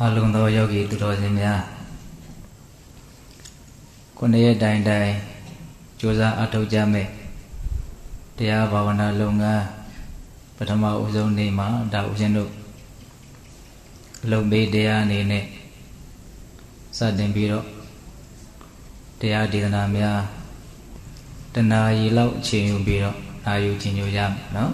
အလုံးသောယောဂီသူတော်စင်များခုနှစ်ရက်တိုင်တိုင်ကြိုးစားအထောက်ကြမယ်တရားဘာဝနာလုပ်ငန်းပထမဦးဆုံးနေ့မှာဒါဦးဇင်းတို့လုံမေးတရားအနေနဲ့စတင်ပြီးတော့တရားဒေသနာများတဏှာရီလောက်အချိန်ယူပြီးတော့အာယူခြင်းညိုရမယ်နော်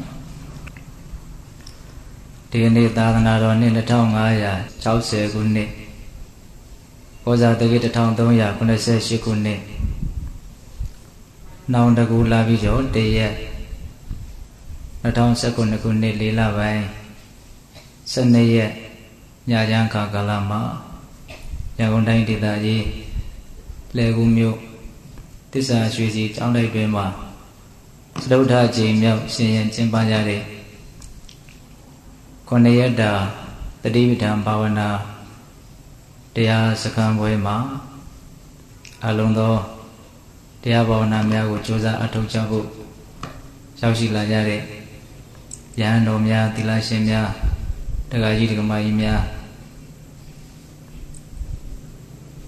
ဒီနေ့သာသနာတော်နှစ်2560ခုနှစ်ဘောဇာတကိ1388ခုနှစ်နောင်တကူလာပြီးတော့တရက်2019ခုနှစ်၄လပိုင်း12ရက်ညချမ်းခါကာလမှာရန်ကုန်တိုင်းဒေသကြီးလယ်ကူမြို့တစ္ဆာရွှေစီကျောင်းတိုက်တွင်မှာသဒုဋ္ဌအချိန်မြောက်ရှင်ရင်ကျင်းပကြတဲ့ ခொနရတ္တာတတိပဋ္ဌာန်ဘာဝနာတရားစခန်းပွဲမှာအလုံးသောတရားဘာဝနာများကိုကြိုးစားအထောက်ကြဖို့ရောက်ရှိလာကြတဲ့ယဟန်တော်များသီလရှင်များတရားကြီးဒကမာကြီးများ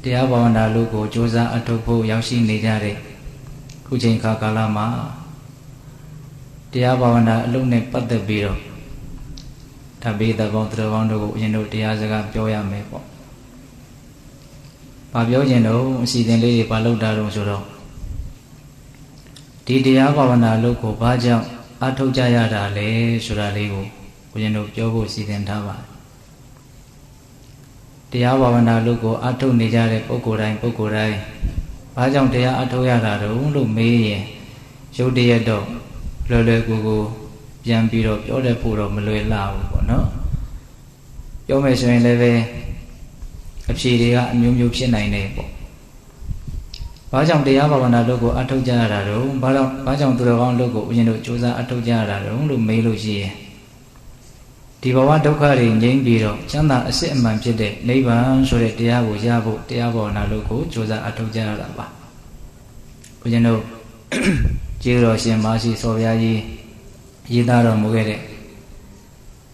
တရားဘာဝနာလို့ကိုကြိုးစားအထောက်ဖို့ရောက်ရှိနေကြတဲ့ခုချိန်ခါကာလမှာတရားဘာဝနာအလုံးနဲ့ပတ်သက်ပြီးတော့ တပိသဘောသူတော်ကောင်းတို့ကိုအရင်တို့တရားစကားပြောရမယ်ပေါ့။ဘာပြောခြင်းတော့အစီအစဉ်လေးတွေဘာလုပ်တာတော့ဆိုတော့ဒီတရားဘာဝနာလုပ်ကိုဘာကြောင့်အထုတ်ကြရတာလဲဆိုတာလေးကိုဘုရင်တို့ပြောဖို့စီစဉ်ထားပါတယ်။တရားဘာဝနာလုပ်ကိုအထုတ်နေကြတဲ့ပုဂ္ဂိုလ်တိုင်းပုဂ္ဂိုလ်တိုင်းဘာကြောင့်တရားအထုတ်ရတာတော့လို့မေးရင်ရုပ်တရက်တော့လွယ်လွယ်ကူကူပြန်ပြီးတော့ပြောတတ်ဖို့တော့မလွယ်လှဘူးပေါ့ နော်ပြောမယ်ဆိုရင်လည်းပဲအဖြေတွေကအမျိုးမျိုးဖြစ်နိုင်တယ်ပေါ့ဘာကြောင့်တရားဘာဝနာလုပ်ကိုအထောက်ကြရတာတော့ဘာကြောင့်ဘာကြောင့်သူတော်ကောင်းလုပ်ကိုဦးဇင်းတို့စူးစမ်းအထောက်ကြရတာတော့လို့မေးလို့ရှိရင်ဒီဘဝဒုက္ခတွေငြိမ်းပြီးတော့ချမ်းသာအစစ်အမှန်ဖြစ်တဲ့နိဗ္ဗာန်ဆိုတဲ့တရားကိုရဖို့တရားဘာဝနာလုပ်ကိုစူးစမ်းအထောက်ကြရတာပါဦးဇင်းတို့ကျေးတော်ရှင်မရှိစောဗျာကြီးရေးသားတော်မူခဲ့တဲ့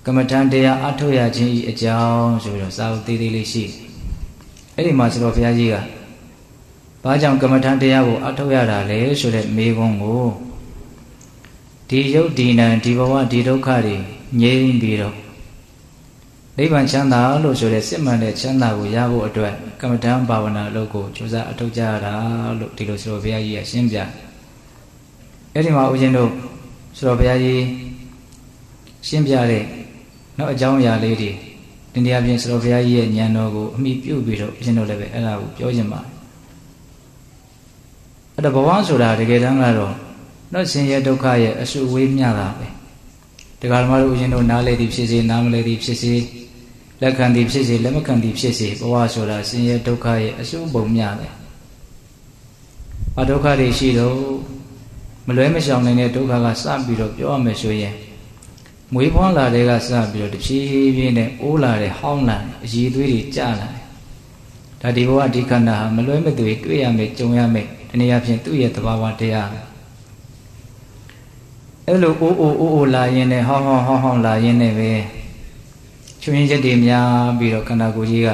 ကမ္မထံတရားအထုတ်ရခြင်းဤအကြောင်းဆိုပြီးတော့စာအုပ်သေးသေးလေးရှိအဲ့ဒီမှာဆိုတော့ဘုရားကြီးကဘာကြောင့်ကမ္မထံတရားကိုအထုတ်ရတာလဲဆိုတဲ့မေးခွန်းကိုဒီယုတ်ဒီနံဒီဘဝဒီဒုက္ခတွေငြိမ်းပြီးတော့နိဗ္ဗာန်ချမ်းသာလို့ဆိုတဲ့စစ်မှန်တဲ့ချမ်းသာကိုရဖို့အတွက်ကမ္မထံဘာဝနာလုပ်ကိုကြိုးစားအထုတ်ကြရတာလို့ဒီလိုဆိုတော့ဘုရားကြီးကရှင်းပြအဲ့ဒီမှာဦးဇင်းတို့ဆိုတော့ဘုရားကြီးရှင်းပြတဲ့ နောက်အကြောင်းအရာလေးတွေတင်တရားပြင်ဆိုတော့ဘုရားကြီးရဲ့ဉာဏ်တော်ကိုအမိပြုတ်ပြီးတော့ရှင်းတော့လည်းပဲအဲ့ဒါကိုပြောခြင်းပါအဲ့ဒါဘဝဆိုတာတကယ်တမ်းကတော့တော့ဆင်းရဲဒုက္ခရဲ့အဆုဝေးမြတာပဲတရားဓမ္မတို့ဦးဇင်းတို့နားလေသည်ဖြစ်စေနားမလေသည်ဖြစ်စေလက်ခံသည်ဖြစ်စေလက်မခံသည်ဖြစ်စေဘဝဆိုတာဆင်းရဲဒုက္ခရဲ့အဆုပုံမြတယ်ဘာဒုက္ခတွေရှိတော့မလွဲမရှောင်နိုင်တဲ့ဒုက္ခကစပြီးတော့ပြောရမယ်ဆိုရင် မွေးဖွားလာတဲ့ကစပြီးတော့တဖြည်းဖြည်းနဲ့အိုးလာတဲ့ဟောင်းလာအရည်သွေးတွေကျလာတယ်ဒါဒီဘဝဒီခန္ဓာဟာမလွဲမသွေတွေ့ရမယ်ကြုံရမယ်ဒီနေ့အဖြစ်သူ့ရဲ့သဘာဝတရားအဲ့လိုအိုးအိုးအိုးအိုးလာရင်းနဲ့ဟောင်းဟောင်းဟောင်းဟောင်းလာရင်းနဲ့ပဲချွင်းချက်တွေများပြီးတော့ခန္ဓာကိုယ်ကြီးက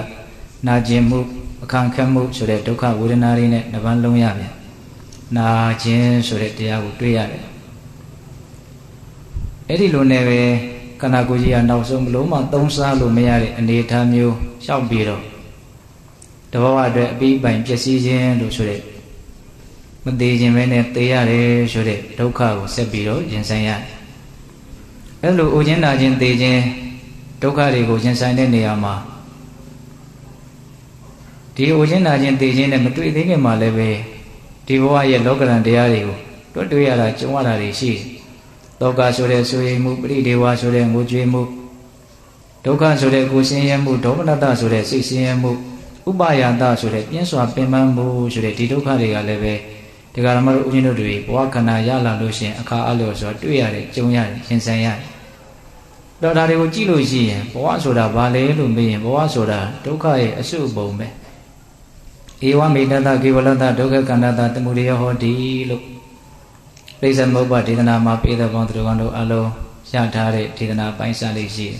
နာကျင်မှုအခန့်ခက်မှုဆိုတဲ့ဒုက္ခဝေဒနာတွေနဲ့နှပန်းလုံးရပြန်နာခြင်းဆိုတဲ့တရားကိုတွေ့ရတယ် အဲ့ဒီလိုနဲ့ပဲခန္ဓာကိုယ်ကြီးကနောက်ဆုံးဘလို့မှသုံးစားလို့မရတဲ့အနေအထားမျိုးရှောက်ပြီးတော့တဘောအတွက်အပြီးပိုင်ပျက်စီးခြင်းလို့ဆိုတဲ့မသေးခြင်းပဲနဲ့သေရတယ်ဆိုတဲ့ဒုက္ခကိုဆက်ပြီးတော့ရင်ဆိုင်ရတယ်အဲ့လိုအိုခြင်းနာခြင်းသေခြင်းဒုက္ခတွေကိုရင်ဆိုင်တဲ့နေရာမှာဒီအိုခြင်းနာခြင်းသေခြင်းနဲ့မတွေ့သေးခင်မှာလည်းပဲဒီဘဝရဲ့လောကရန်တရားတွေကိုတွေ့တွေ့ရတာကြုံရတာတွေရှိတယ် လောကဆိုတဲ့ဆိုရင်မှုပရိဒေဝဆိုတဲ့ငိုကြွေးမှုဒုက္ခဆိုတဲ့ကိုဆင်းရဲမှုဒေါမနတဆိုတဲ့စိတ်ဆင်းရဲမှုဥပါယတဆိုတဲ့ပြင်းစွာပင်ပန်းမှုဆိုတဲ့ဒီဒုက္ခတွေကလည်းပဲဒီကရမတို့ဦးဇင်းတို့တွေဘဝခန္ဓာရလာလို့ရှင်အခါအလို့ဆိုတွေ့ရတယ်ကြုံရတယ်ရင်ဆိုင်ရတယ်တော့ဒါတွေကိုကြည့်လို့ရှိရင်ဘဝဆိုတာဘာလဲလို့မေးရင်ဘဝဆိုတာဒုက္ခရဲ့အစုပုံပဲဧဝမေတ္တကေဝလတ္တဒုက္ခကန္တတတမှုရိယဟောတိလို့ ပိဿမုပ္ပဒေသနာမှာပေးတဲ့ဘောင်းသူတော်ကောင်းတို့အလုံးရထားတဲ့ဒေသနာပိုင်းစားလေးရှိတယ်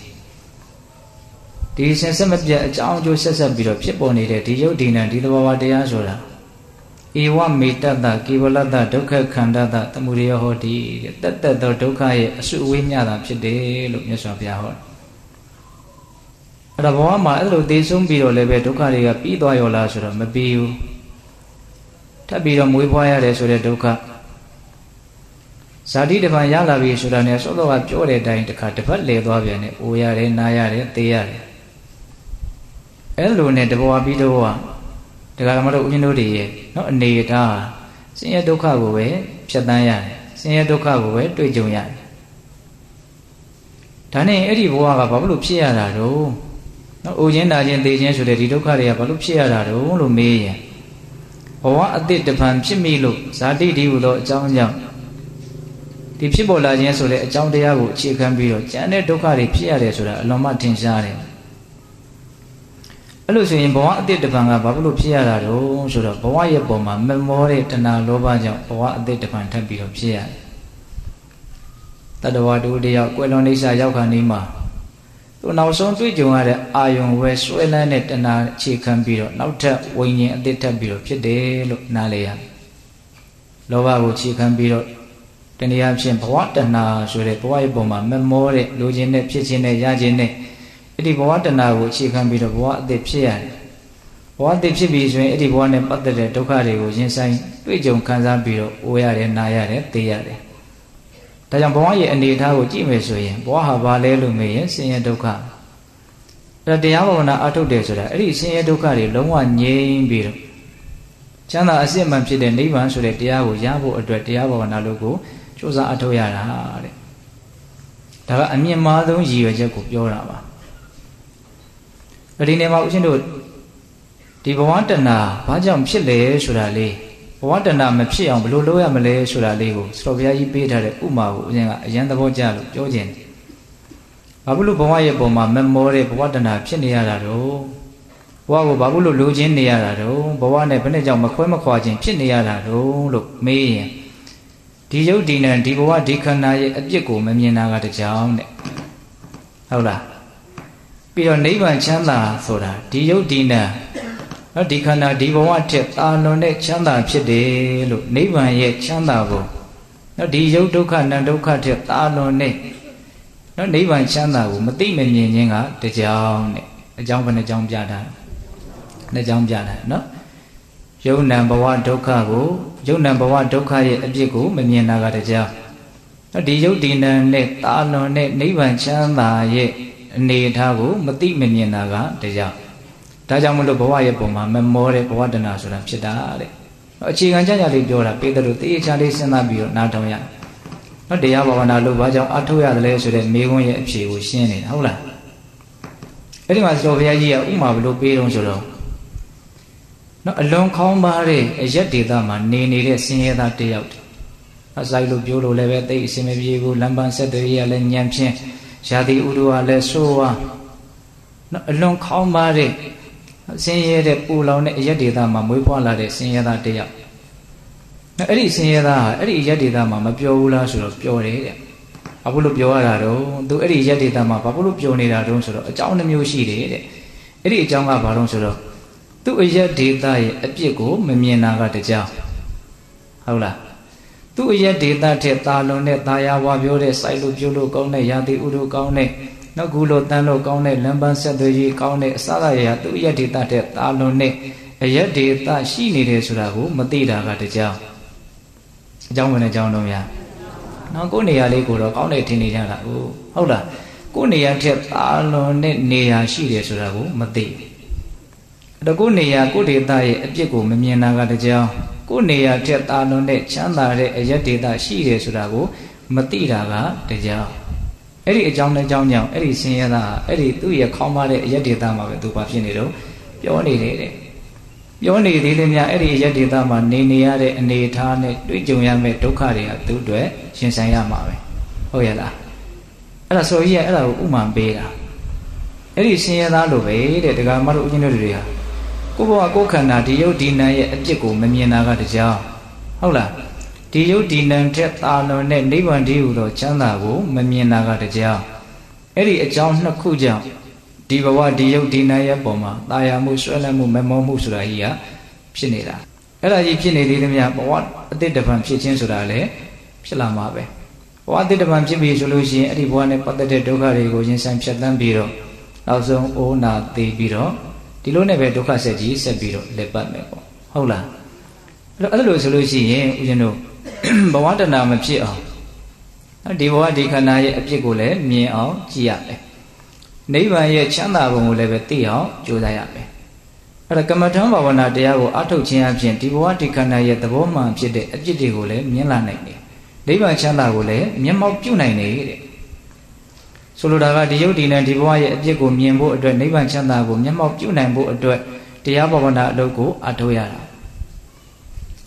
ဒီစဉ်ဆက်မပြတ်အကြောင်းအကျိုးဆက်ဆက်ပြီးတော့ဖြစ်ပေါ်နေတဲ့ဒီယုတ်ဒီနံဒီသဘောဝတရားဆိုတာဧဝမေတ္တတကေဝလတ္တဒုက္ခခန္ဓာတသမုဒယဟောတိတဲ့တက်တက်သောဒုက္ခရဲ့အစုအဝေးမျှတာဖြစ်တယ်လို့မြတ်စွာဘုရားဟောတယ်အဲ့ဒါဘဝမှာအဲ့လိုသိဆုံးပြီးတော့လည်းပဲဒုက္ခတွေကပြီးသွားရောလားဆိုတော့မပြီးဘူးထပ်ပြီးတော့မွေးဖွားရတယ်ဆိုတဲ့ဒုက္ခ ဇာတိတပံရလာပြီဆိုတာနဲ့သောတော်ကပြောတဲ့အတိုင်းတစ်ခါတစ်ဖက်လဲသွားပြန်တယ်။အိုရတယ်၊နားရတယ်၊သေရတယ်။အဲ့လိုနဲ့တဘဝပြီးတော့ဒကာမတို့ဦးဇင်းတို့တွေရဲ့နော်အနေထားဆင်းရဲဒုက္ခကိုပဲဖြတ်တန်းရတယ်။ဆင်းရဲဒုက္ခကိုပဲတွေ့ကြုံရတယ်။ဒါနဲ့အဲ့ဒီဘဝကဘာလို့ဖြစ်ရတာတော့နော်အိုခြင်းနာခြင်းသေခြင်းဆိုတဲ့ဒီဒုက္ခတွေကဘာလို့ဖြစ်ရတာတော့လို့မေးရင်ဘဝအတိတ်တပံဖြစ်မိလို့ဇာတိဒီဟုသောအကြောင်းကြောင့် ဒီဖြစ်ပေါ်လာခြင်းဆိုတဲ့အကြောင်းတရားကိုအခြေခံပြီးတော့ကျန်တဲ့ဒုက္ခတွေဖြစ်ရတယ်ဆိုတာအလွန်မှထင်ရှားတယ်အဲ့လိုဆိုရင်ဘဝအတိတ်တပံကဘာလို့ဖြစ်ရတာတော့ဆိုတော့ဘဝရဲ့ပုံမှာမမောတဲ့တဏှာလောဘကြောင့်ဘဝအတိတ်တပံထပ်ပြီးတော့ဖြစ်ရတယ်တတဝတူတယောက်ကွယ်လွန်နေစာရောက်ခါနေမှာသူနောက်ဆုံးတွေ့ကြုံရတဲ့အာယုံဝဲဆွဲလန်းတဲ့တဏှာအခြေခံပြီးတော့နောက်ထပ်ဝိညာဉ်အတိတ်ထပ်ပြီးတော့ဖြစ်တယ်လို့နားလေရလောဘကိုအခြေခံပြီးတော့ တနည်းအားဖြင့်ဘဝတဏှာဆိုတဲ့ဘဝရဲ့ပုံမှာမမောတဲ့လိုချင်တဲ့ဖြစ်ခြင်းနဲ့ရခြင်းနဲ့အဲ့ဒီဘဝတဏှာကိုအခြေခံပြီးတော့ဘဝအသက်ဖြစ်ရတယ်ဘဝအသက်ဖြစ်ပြီဆိုရင်အဲ့ဒီဘဝနဲ့ပတ်သက်တဲ့ဒုက္ခတွေကိုရင်ဆိုင်တွေ့ကြုံခံစားပြီးတော့အိုးရတယ်နာရတယ်သိရတယ်ဒါကြောင့်ဘဝရဲ့အနေအထားကိုကြည့်မယ်ဆိုရင်ဘဝဟာဘာလဲလို့မေးရင်ဆင်းရဲဒုက္ခအဲ့တရားဘာဝနာအထုတ်တယ်ဆိုတာအဲ့ဒီဆင်းရဲဒုက္ခတွေလုံးဝငြိမ်းပြီးတော့ချမ်းသာအစစ်မှန်ဖြစ်တဲ့နိဗ္ဗာန်ဆိုတဲ့တရားကိုရဖို့အတွက်တရားဘာဝနာလို့ကို စူးစမ်းအထောက်ရတာတဲ့ဒါကအမြင့်မားဆုံးရည်ရွယ်ချက်ကိုပြောတာပါဒီနေ့မှာဦးရှင်တို့ဒီဘဝတဏ္ဍာဘာကြောင့်ဖြစ်လဲဆိုတာလေးဘဝတဏ္ဍာမဖြစ်အောင်ဘယ်လိုလုပ်ရမလဲဆိုတာလေးကိုစတော်ဘုရားကြီးပေးထားတဲ့ဥမာကိုဦးရှင်ကအရင်သဘောကျလို့ပြောခြင်းဘာဖြစ်လို့ဘဝရဲ့ပုံမှာမမောတဲ့ဘဝတဏ္ဍာဖြစ်နေရတာတော့ဘဝကိုဘာဖြစ်လို့လိုချင်နေရတာတော့ဘဝနဲ့ဘယ်နဲ့ကြောင့်မခွဲမခွာခြင်းဖြစ်နေရတာတော့လို့မေးရင် ဒီယုတ်ဒီနံဒီဘဝဒီခန္ဓာရဲ့အပြစ်ကိုမမြင်တာကတကြောင်တဲ့ဟုတ်လားပြီးတော့နိဗ္ဗာန်ချမ်းသာဆိုတာဒီယုတ်ဒီနံနော်ဒီခန္ဓာဒီဘဝထက်တာလွန်တဲ့ချမ်းသာဖြစ်တယ်လို့နိဗ္ဗာန်ရဲ့ချမ်းသာကိုနော်ဒီယုတ်ဒုက္ခနံဒုက္ခထက်တာလွန်တဲ့နော်နိဗ္ဗာန်ချမ်းသာကိုမသိမမြင်ခြင်းကတကြောင်တဲ့အကြောင်းဘယ်နှကြောင်းပြတာနှစ်ကြောင်းပြတာနော်ယုံနံဘဝဒုက္ခကို ယုံနံဘဝဒုက္ခရဲ့အပြစ်ကိုမမြင်တာကတကြောင်ဒီယုတ်ဒီနံနဲ့တာလွန်တဲ့နိဗ္ဗာန်ချမ်းသာရဲ့အနေအထားကိုမသိမမြင်တာကတကြောင်ဒါကြောင့်မလို့ဘဝရဲ့ပုံမှာမမောတဲ့ဘဝတဏဆိုတာဖြစ်တာတဲ့အခြေခံကြကြလေးပြောတာပေတလို့တေးချာလေးစဉ်းစားပြီးတော့နားထောင်ရနော်တရားဘာဝနာလို့ဘာကြောင့်အထုတ်ရတယ်လဲဆိုတဲ့မိခွန်းရဲ့အဖြေကိုရှင်းနေတာဟုတ်လားအဲ့ဒီမှာဆိုဘုရားကြီးကဥမာဘလို့ပေးတော့ဆိုတော့ နော်အလွန်ခေါင်းပါတဲ့အရက်ဒေသမှာနေနေတဲ့ဆင်းရဲသားတယောက်အဆိုင်လို့ပြောလို့လည်းပဲတိတ်အစင်မပြေဘူးလမ်းပန်းဆက်တွေရလည်းညံဖြင်းရာသီဥတုကလည်းဆိုးဝါနော်အလွန်ခေါင်းပါတဲ့ဆင်းရဲတဲ့ပူလောင်တဲ့အရက်ဒေသမှာမွေးဖွားလာတဲ့ဆင်းရဲသားတယောက်နော်အဲ့ဒီဆင်းရဲသားဟာအဲ့ဒီရက်ဒေသမှာမပြောဘူးလားဆိုတော့ပြောတယ်တဲ့ဘာဖြစ်လို့ပြောရတာတော့သူအဲ့ဒီရက်ဒေသမှာဘာဖြစ်လို့ပြောနေတာတုံးဆိုတော့အကြောင်းနှမျိုးရှိတယ်တဲ့အဲ့ဒီအကြောင်းကဘာလို့ဆိုတော့ သူ့အရက်ဒေသရဲ့အပြစ်ကိုမမြင်တာကတကြောင်ဟုတ်လားသူ့အရက်ဒေသထက်တာလွန်တဲ့တာယာဝါပြောတဲ့စိုက်လို့ပြုလို့ကောင်းတဲ့ရာသီဥတုကောင်းတဲ့နောက်ကူလို့တန်းလို့ကောင်းတဲ့လမ်းပန်းဆက်သွယ်ရေးကောင်းတဲ့အစအရာသူ့အရက်ဒေသထက်တာလွန်တဲ့အရက်ဒေသရှိနေတယ်ဆိုတာကိုမသိတာကတကြောင်အကြောင်းဝင်တဲ့အကြောင်းတော့များနော်ကိုယ်နေရာလေးကိုတော့ကောင်းတယ်ထင်နေကြတာဟုတ်ဟုတ်လားကိုယ်နေရာထက်တာလွန်တဲ့နေရာရှိတယ်ဆိုတာကိုမသိဘူး တကုနေရာကိုဒေတာရဲ့အပြစ်ကိုမမြင်တာကတကြောင်ကိုနေရာထက်တာလွန်တဲ့ချမ်းသာတဲ့အရက်ဒေတာရှိတယ်ဆိုတာကိုမသိတာကတကြောင်အဲ့ဒီအကြောင်းနဲ့အကြောင်းကြောင့်အဲ့ဒီဆင်းရဲသားအဲ့ဒီသူ့ရဲ့ခေါင်းပါတဲ့အရက်ဒေတာမှာပဲသူဘာဖြစ်နေတော့ပြောနေတယ်တဲ့ပြောနေသေးတယ်များအဲ့ဒီရက်ဒေတာမှာနေနေရတဲ့အနေအထားနဲ့တွေ့ကြုံရမယ့်ဒုက္ခတွေကသူ့အတွက်ရှင်ဆိုင်ရမှာပဲဟုတ်ရဲ့လားအဲ့ဒါဆိုကြီးကအဲ့ဒါကိုဥမာပေးတာအဲ့ဒီဆင်းရဲသားလိုပဲတဲ့ဒကာမတို့ဦးချင်းတို့တွေဟာ ကိုဘဝကိုခန္ဓာဒီယုတ်ဒီနံရဲ့အပြစ်ကိုမမြင်တာကတရားဟုတ်လားဒီယုတ်ဒီနံထက်သာလွန်တဲ့နိဗ္ဗာန်တည်းဟူသောချမ်းသာကိုမမြင်တာကတရားအဲ့ဒီအကြောင်းနှစ်ခုကြောင့်ဒီဘဝဒီယုတ်ဒီနံရဲ့ပုံမှာတာယာမှုဆွဲလန်းမှုမမောမှုဆိုတာကြီးကဖြစ်နေတာအဲ့ဒါကြီးဖြစ်နေသေးသမျှဘဝအတိတ်တပံဖြစ်ခြင်းဆိုတာလည်းဖြစ်လာမှာပဲဘဝအတိတ်တပံဖြစ်ပြီဆိုလို့ရှိရင်အဲ့ဒီဘဝနဲ့ပတ်သက်တဲ့ဒုက္ခတွေကိုရင်ဆိုင်ဖြတ်သန်းပြီးတော့နောက်ဆုံးအိုးနာသေးပြီးတော့ ဒီလိုနဲ့ပဲဒုက္ခဆက်ကြီးဆက်ပြီးတော့လက်ပတ်မယ်ပေါ့ဟုတ်လားအဲ့လိုဆိုလို့ရှိရင်ဦးဇင်းတို့ဘဝတဏမဖြစ်အောင်ဒီဘဝဒီခန္ဓာရဲ့အပြစ်ကိုလည်းမြင်အောင်ကြည့်ရမယ်နိဗ္ဗာန်ရဲ့ချမ်းသာပုံကိုလည်းပဲသိအောင်ကြိုးစားရမယ်အဲ့ဒါကမ္မထံဘာဝနာတရားကိုအထုတ်ခြင်းအပြင်ဒီဘဝဒီခန္ဓာရဲ့သဘောမှန်ဖြစ်တဲ့အပြစ်တွေကိုလည်းမြင်လာနိုင်တယ်နိဗ္ဗာန်ချမ်းသာကိုလည်းမျက်မှောက်ပြုနိုင်တယ်တဲ့ ဆိုလိုတာကဒီယုတ်ဒီနဲ့ဒီဘဝရဲ့အပြစ်ကိုမြင်ဖို့အတွက်နိဗ္ဗာန်ချမ်းသာကိုမျက်မှောက်ပြုနိုင်ဖို့အတွက်တရားဘာဝနာအလုပ်ကိုအထုတ်ရတာ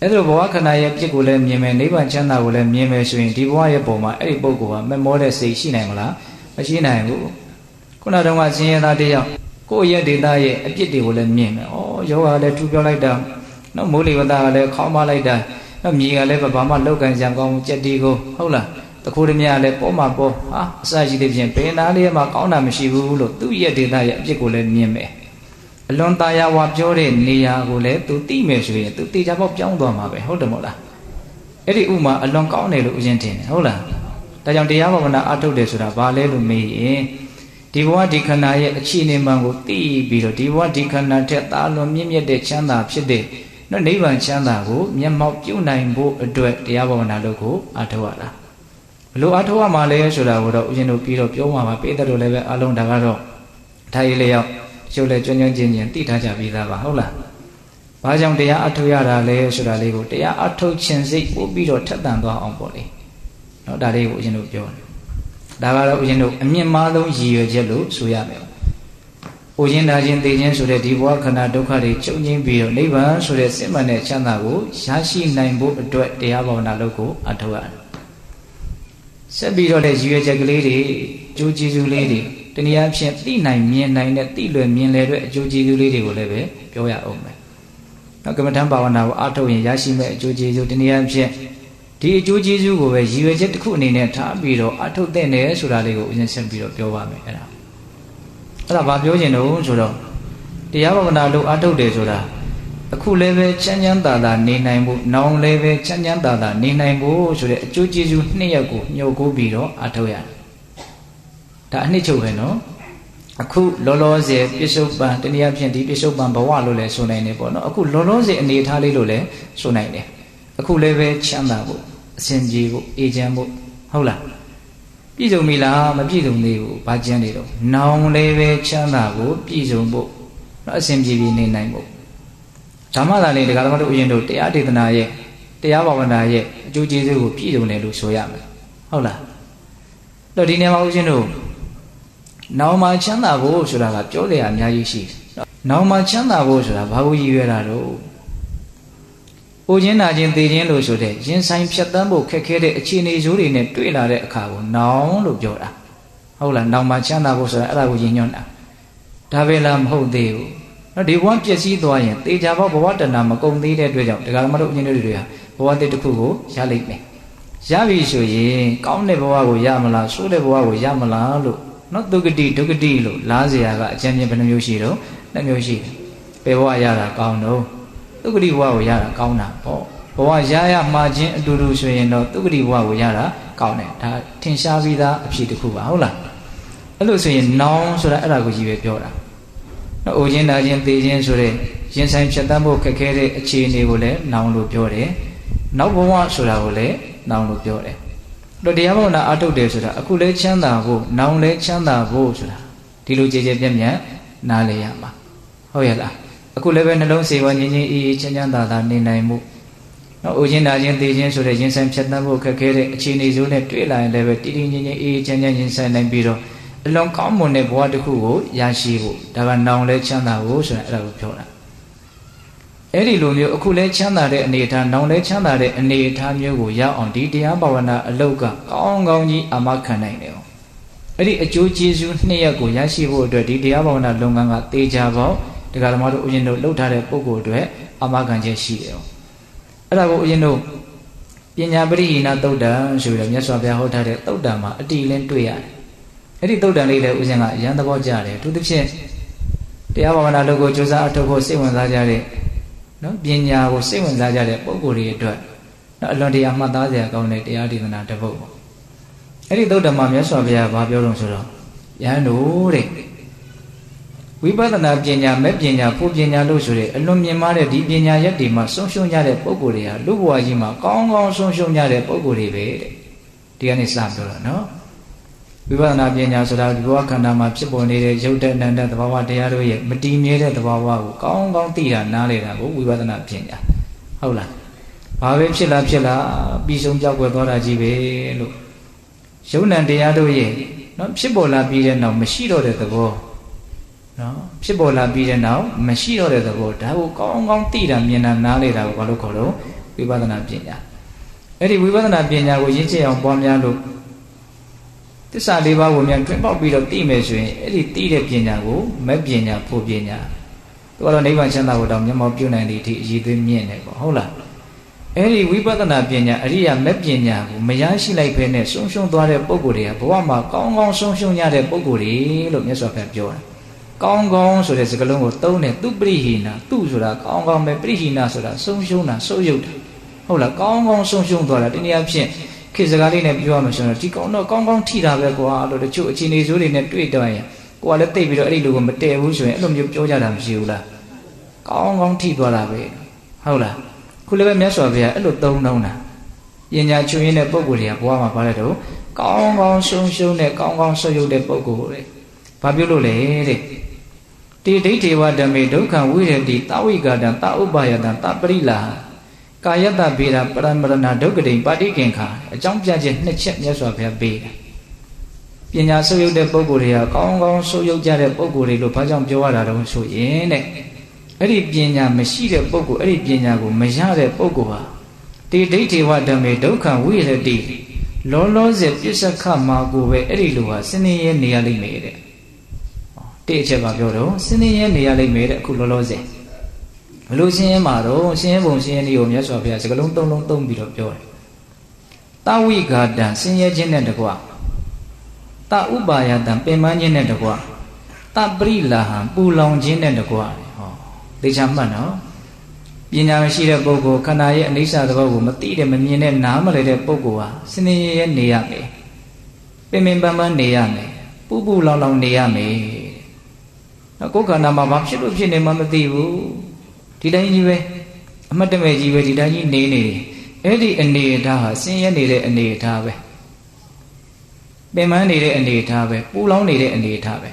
အဲ့ဒါဘဝခန္ဓာရဲ့ပြစ်ကိုလည်းမြင်မယ်နိဗ္ဗာန်ချမ်းသာကိုလည်းမြင်မယ်ဆိုရင်ဒီဘဝရဲ့ပုံမှာအဲ့ဒီပုဂ္ဂိုလ်ကမမောတဲ့စိတ်ရှိနိုင်မလားမရှိနိုင်ဘူးခုနတုန်းကဆင်းရဲသားတယောက်ကိုယ့်ရဲ့ဒေတာရဲ့အပြစ်တွေကိုလည်းမြင်မယ်ဩယောဂလည်းထူပြောလိုက်တာနော်မိုးလေဝသကလည်းခေါင်းမလိုက်တာနော်မြေကလည်းဘာမှလောက်ကန်ကြံကောင်းကြက်တီကိုဟုတ်လား တခိုးတမရလည်းပေါ်မှာပေါ်ဟာအစရှိတဲ့ဖြင့်ဘယ်နာလေးမှကောင်းတာမရှိဘူးလို့သူ့ရဲ့ဒေတာရဲ့အပြစ်ကိုလည်းမြင်မယ်အလွန်ตายဝါပြောတဲ့နေရာကိုလည်းသူသိမယ်ဆိုရင်သူတေချာပေါက်ပြောင်းသွားမှာပဲဟုတ်တယ်မို့လားအဲ့ဒီဥမာအလွန်ကောင်းတယ်လို့ဦးရင်ထင်တယ်ဟုတ်လားဒါကြောင့်တရားဘာဝနာအထုတ်တယ်ဆိုတာဘာလဲလို့မေးရင်ဒီဘဝဒီခန္ဓာရဲ့အခြေအနေမှန်ကိုသိပြီးတော့ဒီဘဝဒီခန္ဓာထက်သာလွန်မြင့်မြတ်တဲ့ချမ်းသာဖြစ်တဲ့နော်နိဗ္ဗာန်ချမ်းသာကိုမျက်မှောက်ပြုနိုင်ဖို့အတွက်တရားဘာဝနာလုပ်ကိုအထုတ်ရတာဘ လို့အထုတ်ရမှာလဲဆိုတာကိုတော့ဦးဇင်းတို့ပြီးတော့ပြောမှာပါပိသက်တို့လည်းပဲအလုံးဒါကတော့ထိုင်လျောက်ရုပ်လည်းကျွမ်းကျွမ်းကျင်ကျင်သိထားကြပြီးသားပါဟုတ်လားဘာကြောင့်တရားအထုတ်ရတာလဲဆိုတာလေးကိုတရားအထုတ်ခြင်းစိတ်ပို့ပြီးတော့ထက်သန်သွားအောင်ပေါ့လေနော်ဒါလေးကိုဦးဇင်းတို့ပြောတယ်ဒါကတော့ဦးဇင်းတို့အမြင့်မားဆုံးရည်ရွယ်ချက်လို့ဆိုရမယ်။ဦးဇင်းဒါချင်းသိချင်းဆိုတဲ့ဒီဘဝခန္ဓာဒုက္ခတွေချုပ်ငြိမ်းပြီးတော့နိဗ္ဗာန်ဆိုတဲ့စစ်မှန်တဲ့ချမ်းသာကိုရရှိနိုင်ဖို့အတွက်တရားဘာဝနာလုပ်ကိုအထောက်ရတယ်။ ဆက်ပြီးတော့လည်းရည်ရွယ်ချက်ကလေးတွေအကျိုးကျေးဇူးလေးတွေတနည်းအားဖြင့်သိနိုင်မြင်နိုင်တဲ့သိလွယ်မြင်လည်တဲ့အကျိုးကျေးဇူးလေးတွေကိုလည်းပဲပြောရအောင်မယ်။နောက်ကမ္မထံဘာဝနာကိုအထောက်ရင်ရရှိမဲ့အကျိုးကျေးဇူးတနည်းအားဖြင့်ဒီအကျိုးကျေးဇူးကိုပဲရည်ရွယ်ချက်တစ်ခုအနေနဲ့ထားပြီးတော့အထုတ်တဲ့နယ်ဆိုတာလေးကိုဦးဇင်းဆက်ပြီးတော့ပြောပါမယ်အဲ့ဒါအဲ့ဒါဘာပြောချင်တော့ဆိုတော့တရားဘာဝနာလို့အထုတ်တယ်ဆိုတာ အခုလည်းပဲချမ်းချမ်းသာသာနေနိုင်ဖို့နောင်လည်းပဲချမ်းချမ်းသာသာနေနိုင်ဖို့ဆိုတဲ့အကျိုးကျေးဇူးနှစ်ရပ်ကိုညှို့ကိုပြီးတော့အထုတ်ရတယ်ဒါအနှစ်ချုပ်ပဲနော်အခုလောလောဆယ်ပြစ္ဆုတ်ပံတနည်းအားဖြင့်ဒီပြစ္ဆုတ်ပံဘဝလို့လည်းဆိုနိုင်တယ်ပေါ့နော်အခုလောလောဆယ်အနေထားလေးလို့လည်းဆိုနိုင်တယ်အခုလည်းပဲချမ်းသာဖို့အစဉ်ပြေဖို့အေးချမ်းဖို့ဟုတ်လားပြည့်စုံပြီလားမပြည့်စုံသေးဘူးဘာကျန်နေတော့နောင်လည်းပဲချမ်းသာဖို့ပြည့်စုံဖို့အစဉ်ပြေပြေနေနိုင်ဖို့ ဓမ္မသာလေးဒကာသမားတို့အရင်တို့တရားဒေသနာရဲ့တရားဘာဝနာရဲ့အကျိုးကျေးဇူးကိုပြည့်စုံတယ်လို့ဆိုရမယ်ဟုတ်လားတော့ဒီနေရာမှာဦးဇင်းတို့နောင်မှာချမ်းသာဖို့ဆိုတာကပြောတယ်အများကြီးရှိတယ်နောင်မှာချမ်းသာဖို့ဆိုတာဘာကိုရည်ရွယ်တာတော့။အိုခြင်းနာခြင်းသေခြင်းလို့ဆိုတဲ့ရင်ဆိုင်ဖြတ်တန်းဖို့ခက်ခဲတဲ့အခြေအနေဇိုးတွေနဲ့တွေ့လာတဲ့အခါကိုနောင်လို့ပြောတာ။ဟုတ်လားနောင်မှာချမ်းသာဖို့ဆိုတာအဲ့ဒါကိုရည်ညွှန်းတာ။ဒါပဲလားမဟုတ်သေးဘူး။ နော်ဒီဘဝပျက်စီးသွားရင်တေချာဘောဘဝတဏ္ဍာမကုန်သေးတဲ့အတွက်ကြောင့်ဒကာမတို့အင်းတို့တွေဟာဘဝတစ်တစ်ခုကိုရလိမ့်မယ်ရပြီဆိုရင်ကောင်းတဲ့ဘဝကိုရမလားဆိုးတဲ့ဘဝကိုရမလားလို့နော်ဒုက္ကတိဒုက္ကတိလို့လားစရာကအကျဉ်းချင်းဘယ်နှမျိုးရှိတော့နှမျိုးရှိတယ်ဘယ်ဘဝရတာကောင်းတော့ဒုက္ကတိဘဝကိုရတာကောင်းတာပေါ့ဘဝရရမှာချင်းအတူတူဆိုရင်တော့ဒုက္ကတိဘဝကိုရတာကောင်းတယ်ဒါထင်ရှားပြီးသားအဖြစ်တစ်ခုပါဟုတ်လားအဲ့လိုဆိုရင်နောင်ဆိုတာအဲ့ဒါကိုကြီးပဲပြောတာ အိုခြင်းနာခြင်းသေခြင်းဆိုတဲ့ရင်ဆိုင်ဖြတ်တန်းဖို့ခက်ခဲတဲ့အခြေအနေကိုလည်းနောင်လို့ပြောတယ်နောက်ဘဝဆိုတာကိုလည်းနောင်လို့ပြောတယ်တော့တရားဘောနာအထုတ်တယ်ဆိုတာအခုလဲချမ်းသာဖို့နောင်လဲချမ်းသာဖို့ဆိုတာဒီလိုကြည်ကြဲပြည့်ပြည့်နားလဲရမှာဟုတ်ရဲ့လားအခုလည်းပဲနှလုံးစေဝငြင်းချင်းအေးအေးချမ်းချမ်းသာသာနေနိုင်မှုနော်အိုခြင်းနာခြင်းသိခြင်းဆိုတဲ့ရင်ဆိုင်ဖြတ်သန်းဖို့ခက်ခဲတဲ့အခြေအနေစိုးနဲ့တွေ့လာရင်လည်းပဲတည်တည်ငြိမ်ငြိမ်အေးအေးချမ်းချမ်းရင်ဆိုင်နိုင်ပြီးတော့ အလွန်ကောင်းမွန်တဲ့ဘဝတစ်ခုကိုရရှိဖို့ဒါကနောင်လဲချမ်းသာဖို့ဆိုတာအဲ့ဒါကိုပြောတာအဲ့ဒီလိုမျိုးအခုလဲချမ်းသာတဲ့အနေအထားနောင်လဲချမ်းသာတဲ့အနေအထားမျိုးကိုရောက်အောင်ဒီတရားဘာဝနာအလုတ်ကကောင်းကောင်းကြီးအမခံနိုင်တယ်အဲ့ဒီအကျိုးကျေးဇူးနှစ်ရပ်ကိုရရှိဖို့အတွက်ဒီတရားဘာဝနာလုပ်ငန်းကတေချာပေါင်းဒကာသမားတို့ဦးဇင်းတို့လှုပ်ထားတဲ့ပုံကိုယ်တွေအာမခံချက်ရှိတယ်။အဲ့ဒါကိုဦးဇင်းတို့ပညာပရိဟိနသုတ်တံဆိုပြီးတော့မြတ်စွာဘုရားဟောထားတဲ့သုတ်တံမှာအတိလင်းတွေ့ရတယ်။ အဲ့ဒီတုတ်တန်လေးလည်းဦးဇင်းကအရန်သဘောကျတယ်သူတစ်ဖြင့်တရားဘာဝနာလုပ်ကိုကြိုးစားအထောက်ဖို့စိတ်ဝင်စားကြတဲ့နော်ပညာကိုစိတ်ဝင်စားကြတဲ့ပုဂ္ဂိုလ်တွေအတွက်နော်အလွန်တရာမှတ်သားစရာကောင်းတဲ့တရားဒေသနာတစ်ပုဒ်ပေါ့အဲ့ဒီသုတ်တမမြတ်စွာဘုရားဘာပြောလို့ဆိုတော့ယဟန်တို့တဲ့ဝိပဿနာပညာမဲ့ပညာဖို့ပညာလို့ဆိုတဲ့အလွန်မြင်မာတဲ့ဒီပညာရက်တွေမှာဆုံးရှုံးကြတဲ့ပုဂ္ဂိုလ်တွေဟာလူဘဝကြီးမှာကောင်းကောင်းဆုံးရှုံးကြတဲ့ပုဂ္ဂိုလ်တွေပဲတဲ့ဒီကနေ့စပြောတာနော် ဝိပဿနာပညာဆိုတာဒီဘဝခန္ဓာမှာဖြစ်ပေါ်နေတဲ့ရုပ်တဏ္ဍသဘာဝတရားတို့ရဲ့မတည်မြဲတဲ့သဘာဝကိုကောင်းကောင်းသိတာနားလည်တာကိုဝိပဿနာပညာဟုတ်လားဘာပဲဖြစ်လာဖြစ်လာပြီးဆုံးကြောက်ွယ်သွားတာကြီးပဲလို့ယုံ nant တရားတို့ရဲ့နော်ဖြစ်ပေါ်လာပြီးတဲ့နောက်မရှိတော့တဲ့သဘောနော်ဖြစ်ပေါ်လာပြီးတဲ့နောက်မရှိတော့တဲ့သဘောဒါကိုကောင်းကောင်းသိတာမြင်တာနားလည်တာကိုဘာလို့ခေါ်တော့ဝိပဿနာပညာအဲ့ဒီဝိပဿနာပညာကိုရင့်ကျက်အောင်ပွားများလို့ သစ္စာလေးပါးကိုမြန်တွင်ပေါက်ပြီးတော့သိမယ်ဆိုရင်အဲ့ဒီသိတဲ့ပညာကိုမဲ့ပညာဖို့ပညာသူကတော့နိဗ္ဗာန်ချမ်းသာကိုတောင်မျက်မှောက်ပြုနိုင်တဲ့အထိအည်သွေးမြင့်နေပေါ့ဟုတ်လားအဲ့ဒီဝိပဿနာပညာအရိယာမဲ့ပညာကိုမရရှိလိုက်ဖဲနဲ့ဆုံးရှုံးသွားတဲ့ပုံကိုယ်တွေကဘဝမှာကောင်းကောင်းဆုံးရှုံးရတဲ့ပုံကိုယ်တွေလို့မြတ်စွာဘုရားပြောတယ်ကောင်းကောင်းဆိုတဲ့စကားလုံးကိုသုံးတယ်သူပရိဟိနာသူဆိုတာကောင်းကောင်းပဲပရိဟိနာဆိုတာဆုံးရှုံးတာဆုပ်ယုပ်တာဟုတ်လားကောင်းကောင်းဆုံးရှုံးသွားတာဒီနေရာဖြင့် ခေစကားလေးနဲ့ပြောရမှာဆိုတော့ဒီကောင်းတော့ကောင်းကောင်းထိတာပဲကွာလို့တချို့အခြေအနေဆိုးတွေနဲ့တွေ့တော့ရင်ကိုကလည်းတိတ်ပြီးတော့အဲ့ဒီလူကမတည့်ဘူးဆိုရင်အဲ့လိုမျိုးပြောကြတာမရှိဘူးလားကောင်းကောင်းထိသွားတာပဲဟုတ်လားခုလည်းပဲမြတ်စွာဘုရားအဲ့လိုသုံးနှုံးတာပညာချွင်းတဲ့ပုံကိုယ်တွေကဘဝမှာပါတယ်တော့ကောင်းကောင်းရှုံရှုံတဲ့ကောင်းကောင်းဆုပ်ယုပ်တဲ့ပုံကိုယ်တွေဘာပြောလို့လဲတဲ့တိဒိဋ္ဌေဝဓမ္မေဒုက္ခဝိရတိတာဝိကာတံတာဥပယတံတာပရိလာ ကာယတဗေဒပရမရဏဒုက္ခတိပါတိကင်္ခာအကြောင်းပြချက်နှစ်ချက်မြတ်စွာဘုရားပေးတယ်ပညာဆုပ်ယုပ်တဲ့ပုံကိုယ်တွေကကောင်းကောင်းဆုပ်ယုပ်ကြတဲ့ပုံကိုယ်တွေလို့ဘာကြောင့်ပြောရတာတုံးဆိုရင်တဲ့အဲ့ဒီပညာမရှိတဲ့ပုဂ္ဂိုလ်အဲ့ဒီပညာကိုမရတဲ့ပုဂ္ဂိုလ်ဟာတိဒိဋ္ဌိဝဓမ္မေဒုက္ခဝိရတိလောလောဆယ်ပြစ္ဆခမှာကိုပဲအဲ့ဒီလိုဟာစနေရဲနေရလိမ့်မယ်တဲ့တိအချက်ကပြောတော့စနေရဲနေရလိမ့်မယ်တဲ့အခုလောလောဆယ် ဘလို့ရှင်းရင်မှာတော့ရှင်းရင်ပုံရှင်းရင်ဒီကိုမြတ်စွာဘုရားစကလုံးသုံးလုံးသုံးပြီးတော့ပြောတယ်တဝိဂါတံဆင်းရဲခြင်းနဲ့တကွတဥပါယတံပင်ပန်းခြင်းနဲ့တကွတပရိလာဟံပူလောင်ခြင်းနဲ့တကွသေချာမှတ်နော်ပညာမရှိတဲ့ပုဂ္ဂိုလ်ခန္ဓာရဲ့အနိစ္စသဘောကိုမသိတဲ့မမြင်တဲ့နားမလည်တဲ့ပုဂ္ဂိုလ်ဟာစနေရဲနေရမယ်ပင်ပင်ပန်းပန်းနေရမယ်ပူပူလောင်လောင်နေရမယ်နော်ကိုယ်ခန္ဓာမှာဘာဖြစ်လို့ဖြစ်နေမှမသိဘူး ဒီတိုင်းကြီးပဲအမတ်တမဲ့ကြီးပဲဒီတိုင်းကြီးနေနေတယ်အဲ့ဒီအနေအထားဟာဆင်းရဲနေတဲ့အနေအထားပဲပင်ပန်းနေတဲ့အနေအထားပဲပူလောင်နေတဲ့အနေအထားပဲ